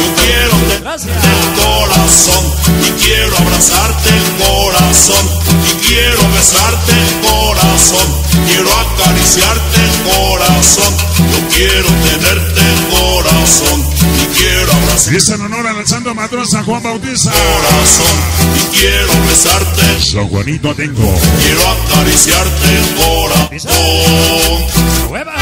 Yo quiero tenerte el corazón y quiero abrazarte el corazón y quiero besarte el corazón, quiero acariciarte el corazón, yo quiero tenerte el corazón y quiero abrazarte Es en honor al santo patrón San Juan Bautista. corazón y quiero besarte, San Juanito tengo. quiero acariciarte el corazón. Hueva,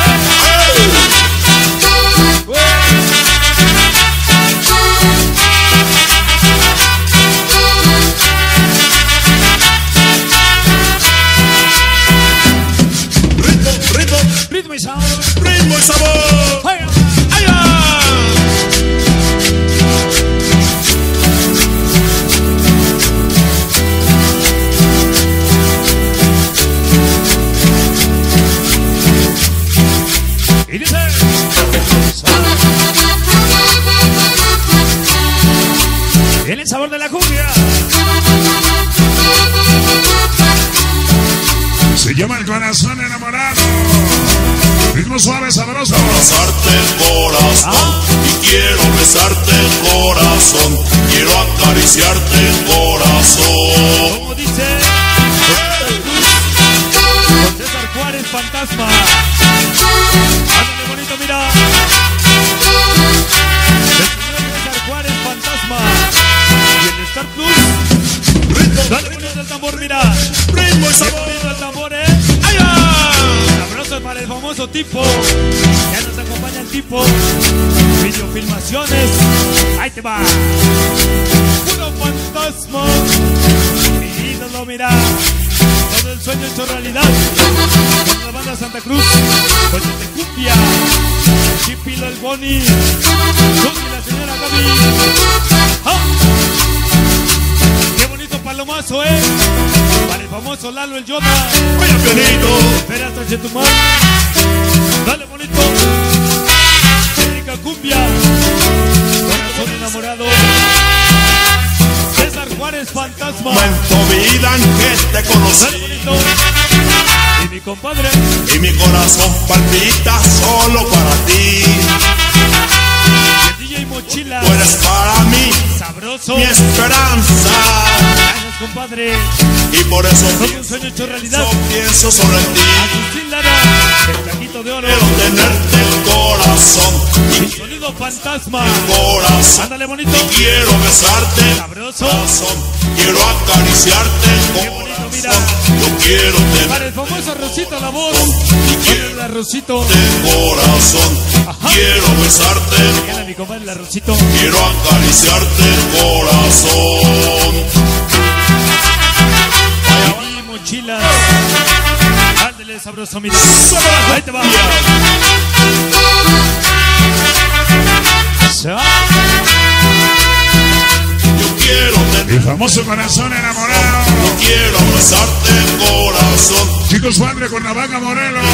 llama el corazón enamorado. Ritmo suave, sabroso. abrazarte el corazón y quiero besarte el corazón, quiero acariciarte el corazón. Tipo. Ya nos acompaña el tipo. Videofilmaciones. Ahí te va. Puro fantasma. Mi ídolo, mira. Todo el sueño hecho realidad. Con la banda Santa Cruz. Con el Cumbia. Chipilo el Boni. Susi la señora Gaby. ¡Ah! Palomazo, eh. Para el famoso Lalo el Yoda. Vaya pianito. Espera hasta Chetumal. Dale bonito. Erika Cumbia. Corazón enamorado. César Juárez Fantasma. Momento vida en que te Dale conocí bonito. Y mi compadre. y mi corazón palpita solo para ti. El Mochila. Tú eres para mí Sabroso. mi esperanza Gracias, compadre. y por eso Todo un sueño hecho realidad. pienso solo en ti. Agustín Lara. El taquito de oro. Quiero tenerte el corazón y Sonido fantasma. corazón Ándale bonito. y quiero besarte el Sabroso. corazón, quiero acariciarte el Qué Rosita. Yo quiero tener. Para el famoso Rosita la voz. Y quiero la Rosito. De corazón. Quiero besarte. Mi compadre la Rosito. Quiero acariciarte el corazón. Ay, mochilas. Ándale sabroso, mira. Ahí te va. Yo quiero tener. Mi famoso corazón enamorado. Yo quiero abrazarte corazón. Chicos, padre Cuernavaca, Morelos.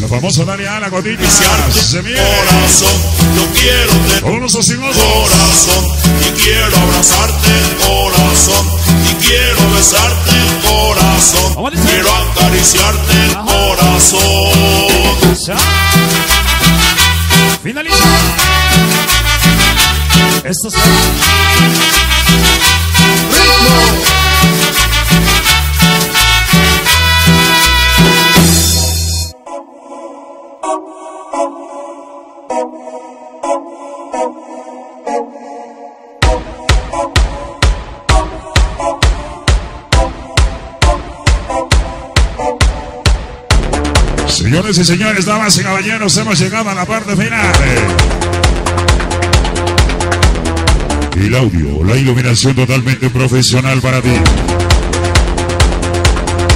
La famosa Dalia Ala Cotilla. Corazón, yo quiero tener Todos los ocimosos. corazón y quiero abrazarte corazón y quiero besarte corazón quiero acariciarte corazón Finaliza. Esto es Señores y señores, damas y caballeros, hemos llegado a la parte final. El audio, la iluminación totalmente profesional para ti.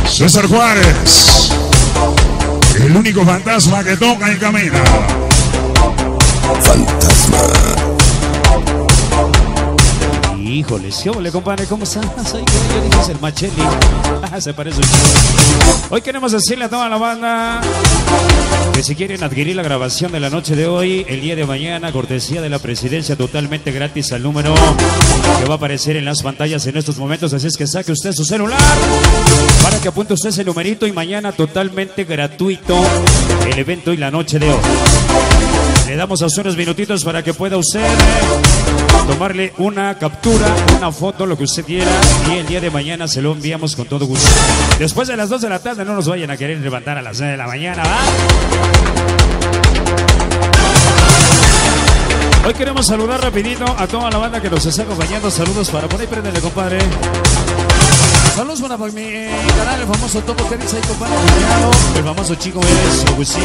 César Juárez, el único fantasma que toca y camina. Fantasma. Híjole, sí, hola, compadre, ¿cómo estás? Ay, yo dije el Macheli. Ah, Se parece un chico. Hoy queremos decirle a toda la banda que si quieren adquirir la grabación de la noche de hoy, el día de mañana, cortesía de la presidencia, totalmente gratis al número que va a aparecer en las pantallas en estos momentos. Así es que saque usted su celular para que apunte usted ese numerito y mañana totalmente gratuito el evento y la noche de hoy. Le damos a usted unos minutitos para que pueda usted eh, tomarle una captura, una foto, lo que usted quiera, y el día de mañana se lo enviamos con todo gusto. Después de las 2 de la tarde no nos vayan a querer levantar a las 9 de la mañana, ¿va? Hoy queremos saludar rapidito a toda la banda que nos está acompañando. Saludos para por ahí, préndele, compadre. Saludos para mi canal, el famoso Topo ahí, compadre. El famoso chico es Agustín.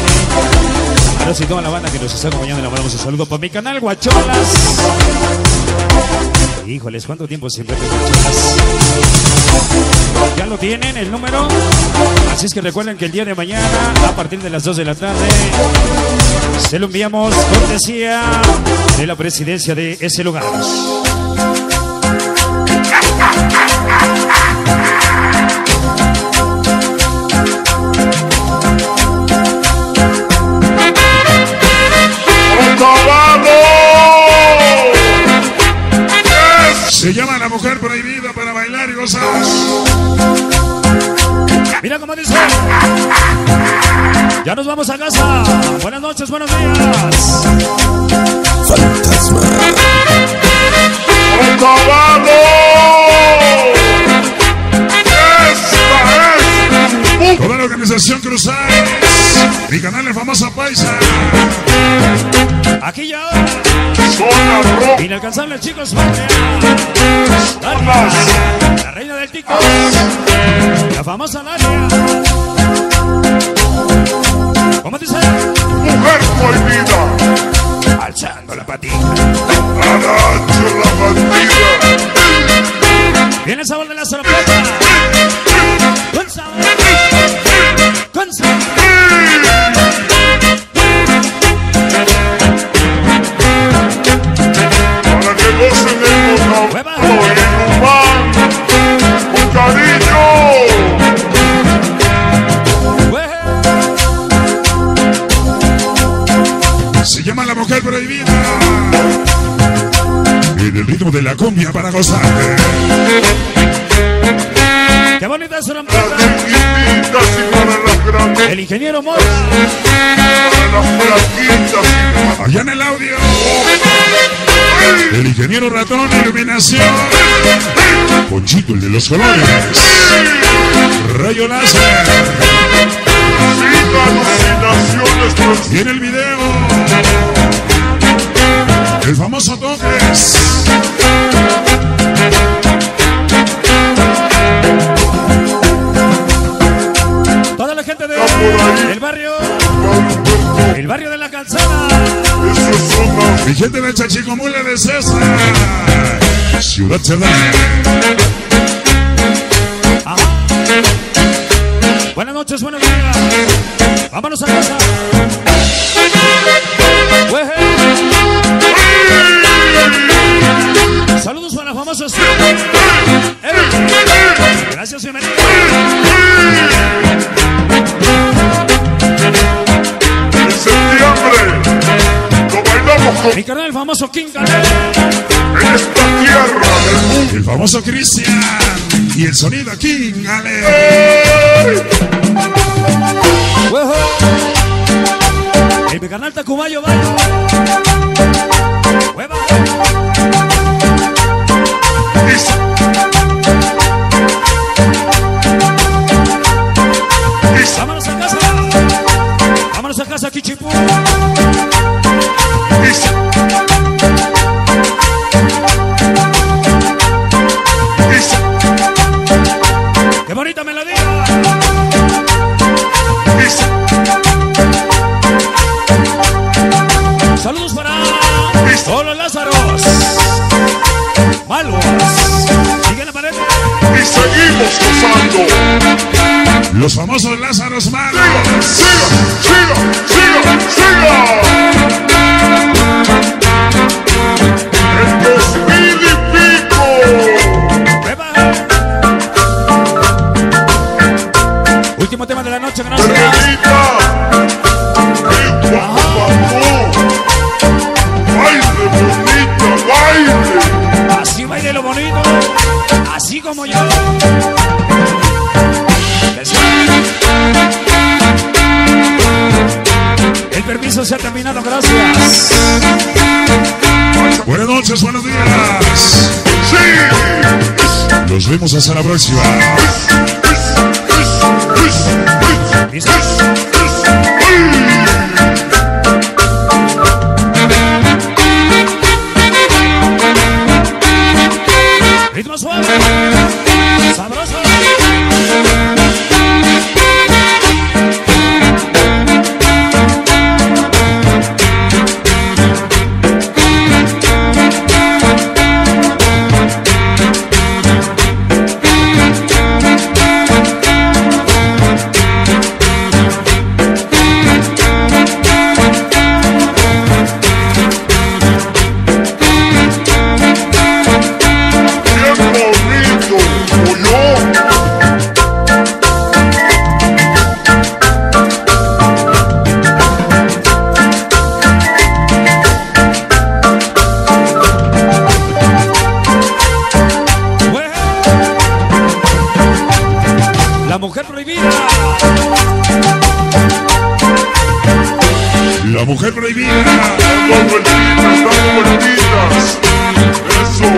Ahora sí, toda la banda que nos está acompañando, le mandamos un saludo para mi canal, Guacholas. Híjoles, ¿cuánto tiempo siempre te Guacholas? Ya lo tienen, el número. Así es que recuerden que el día de mañana, a partir de las 2 de la tarde, se lo enviamos cortesía de la presidencia de ese lugar. Se llama La Mujer Prohibida para bailar y gozar. Mira cómo dice. Ya nos vamos a casa. Buenas noches, buenos días. Fantasma. Toda la organización Cruzales. Mi canal es famosa paisa. Aquí ya. Inalcanzable, chicos. Daria, La reina del tico. La famosa Daria. ¿Cómo dice? Mujer prohibida. Alzando la patita. Agacho la bandida. Viene el sabor de la sorpresa. Con sabor. Con sabor. Con cariño. Se llama La Mujer Prohibida. En el ritmo de la cumbia para gozar. Qué bonita es una. El ingeniero Mora. Allá en el audio. El ingeniero ratón, iluminación. Conchito, el de los colores. Rayo láser. Y en el video. El famoso Toques. Toda la gente de el barrio. El barrio de la calzada. Gente de Chachicomula de César. Ciudad Cerdán. Buenas noches, buenos días. Vámonos a casa. Saludos para la famosa Mi carnal, el famoso King Canel. Esta tierra del mundo. El famoso Cristian. Y el sonido King Ale. El mi carnal Tacumayo, vaya. Hueva. Vámonos a casa. Vámonos a casa, Kichipú. Los famosos Lázaros vemos hasta la próxima. Prohibida. La mujer prohibida. Dando vueltitas, dando vueltitas. Eso.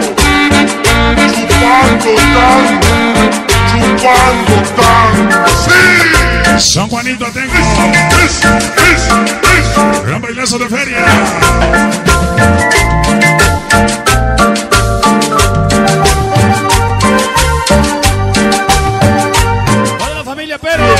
Chupando tan. Chupando tan. Sí. San Juanito tengo. Gran bailazo de feria.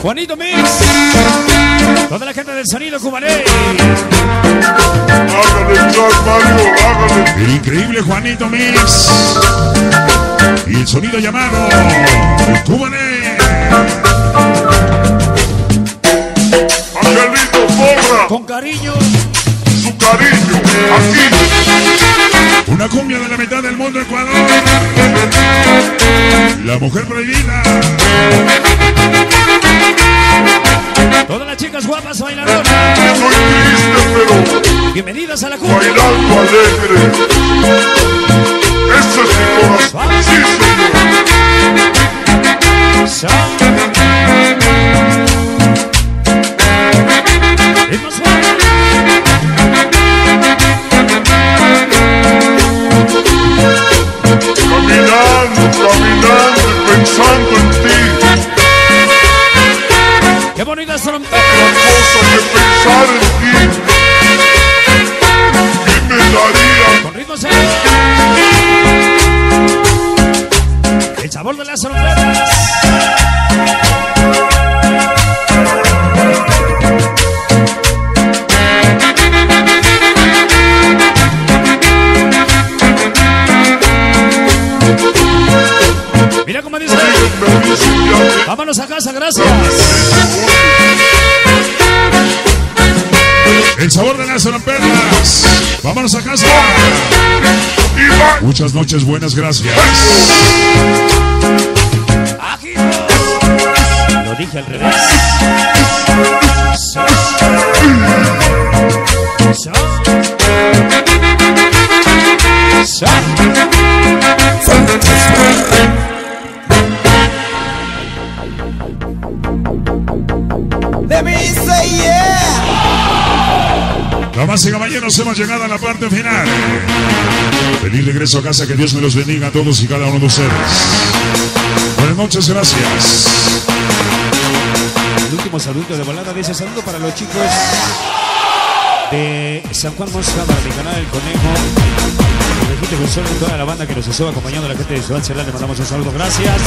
Juanito Mix. Toda la gente del sonido cubané. El increíble Juanito Mix. Y el sonido llamado Cubané. Angelito Porra. Con cariño. Su cariño. Aquí. Una cumbia de la mitad del mundo, Ecuador. La mujer prohibida. Todas las chicas guapas bailadoras. Bienvenidas a la cumbia. Bailando alegre. Ese es mi corazón. Sí, Ritmo Las perlas. Vámonos a casa. Muchas noches buenas, gracias. Lo dije al revés. Damas y caballeros, hemos llegado a la parte final. Feliz regreso a casa, que Dios me los bendiga a todos y cada uno de ustedes. Buenas noches, gracias. El último saludo de balada dice saludo para los chicos de San Juan Mosca, para mi canal El Conejo. Regite Gonzalo y toda la banda que nos estuvo acompañando, la gente de Ciudad Cerrada, le mandamos un saludo, gracias.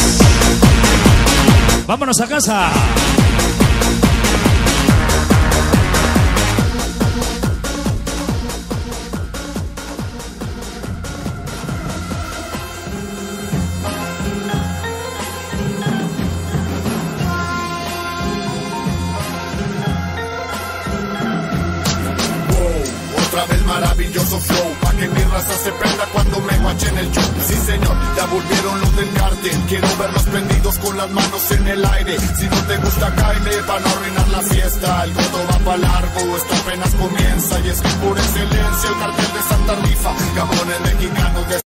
Vámonos a casa. En el aire. Si no te gusta caile, van a arruinar la fiesta. El goto va pa' largo, esto apenas comienza. Y es que por excelencia el cartel de Santa Rifa, cabrones mexicanos de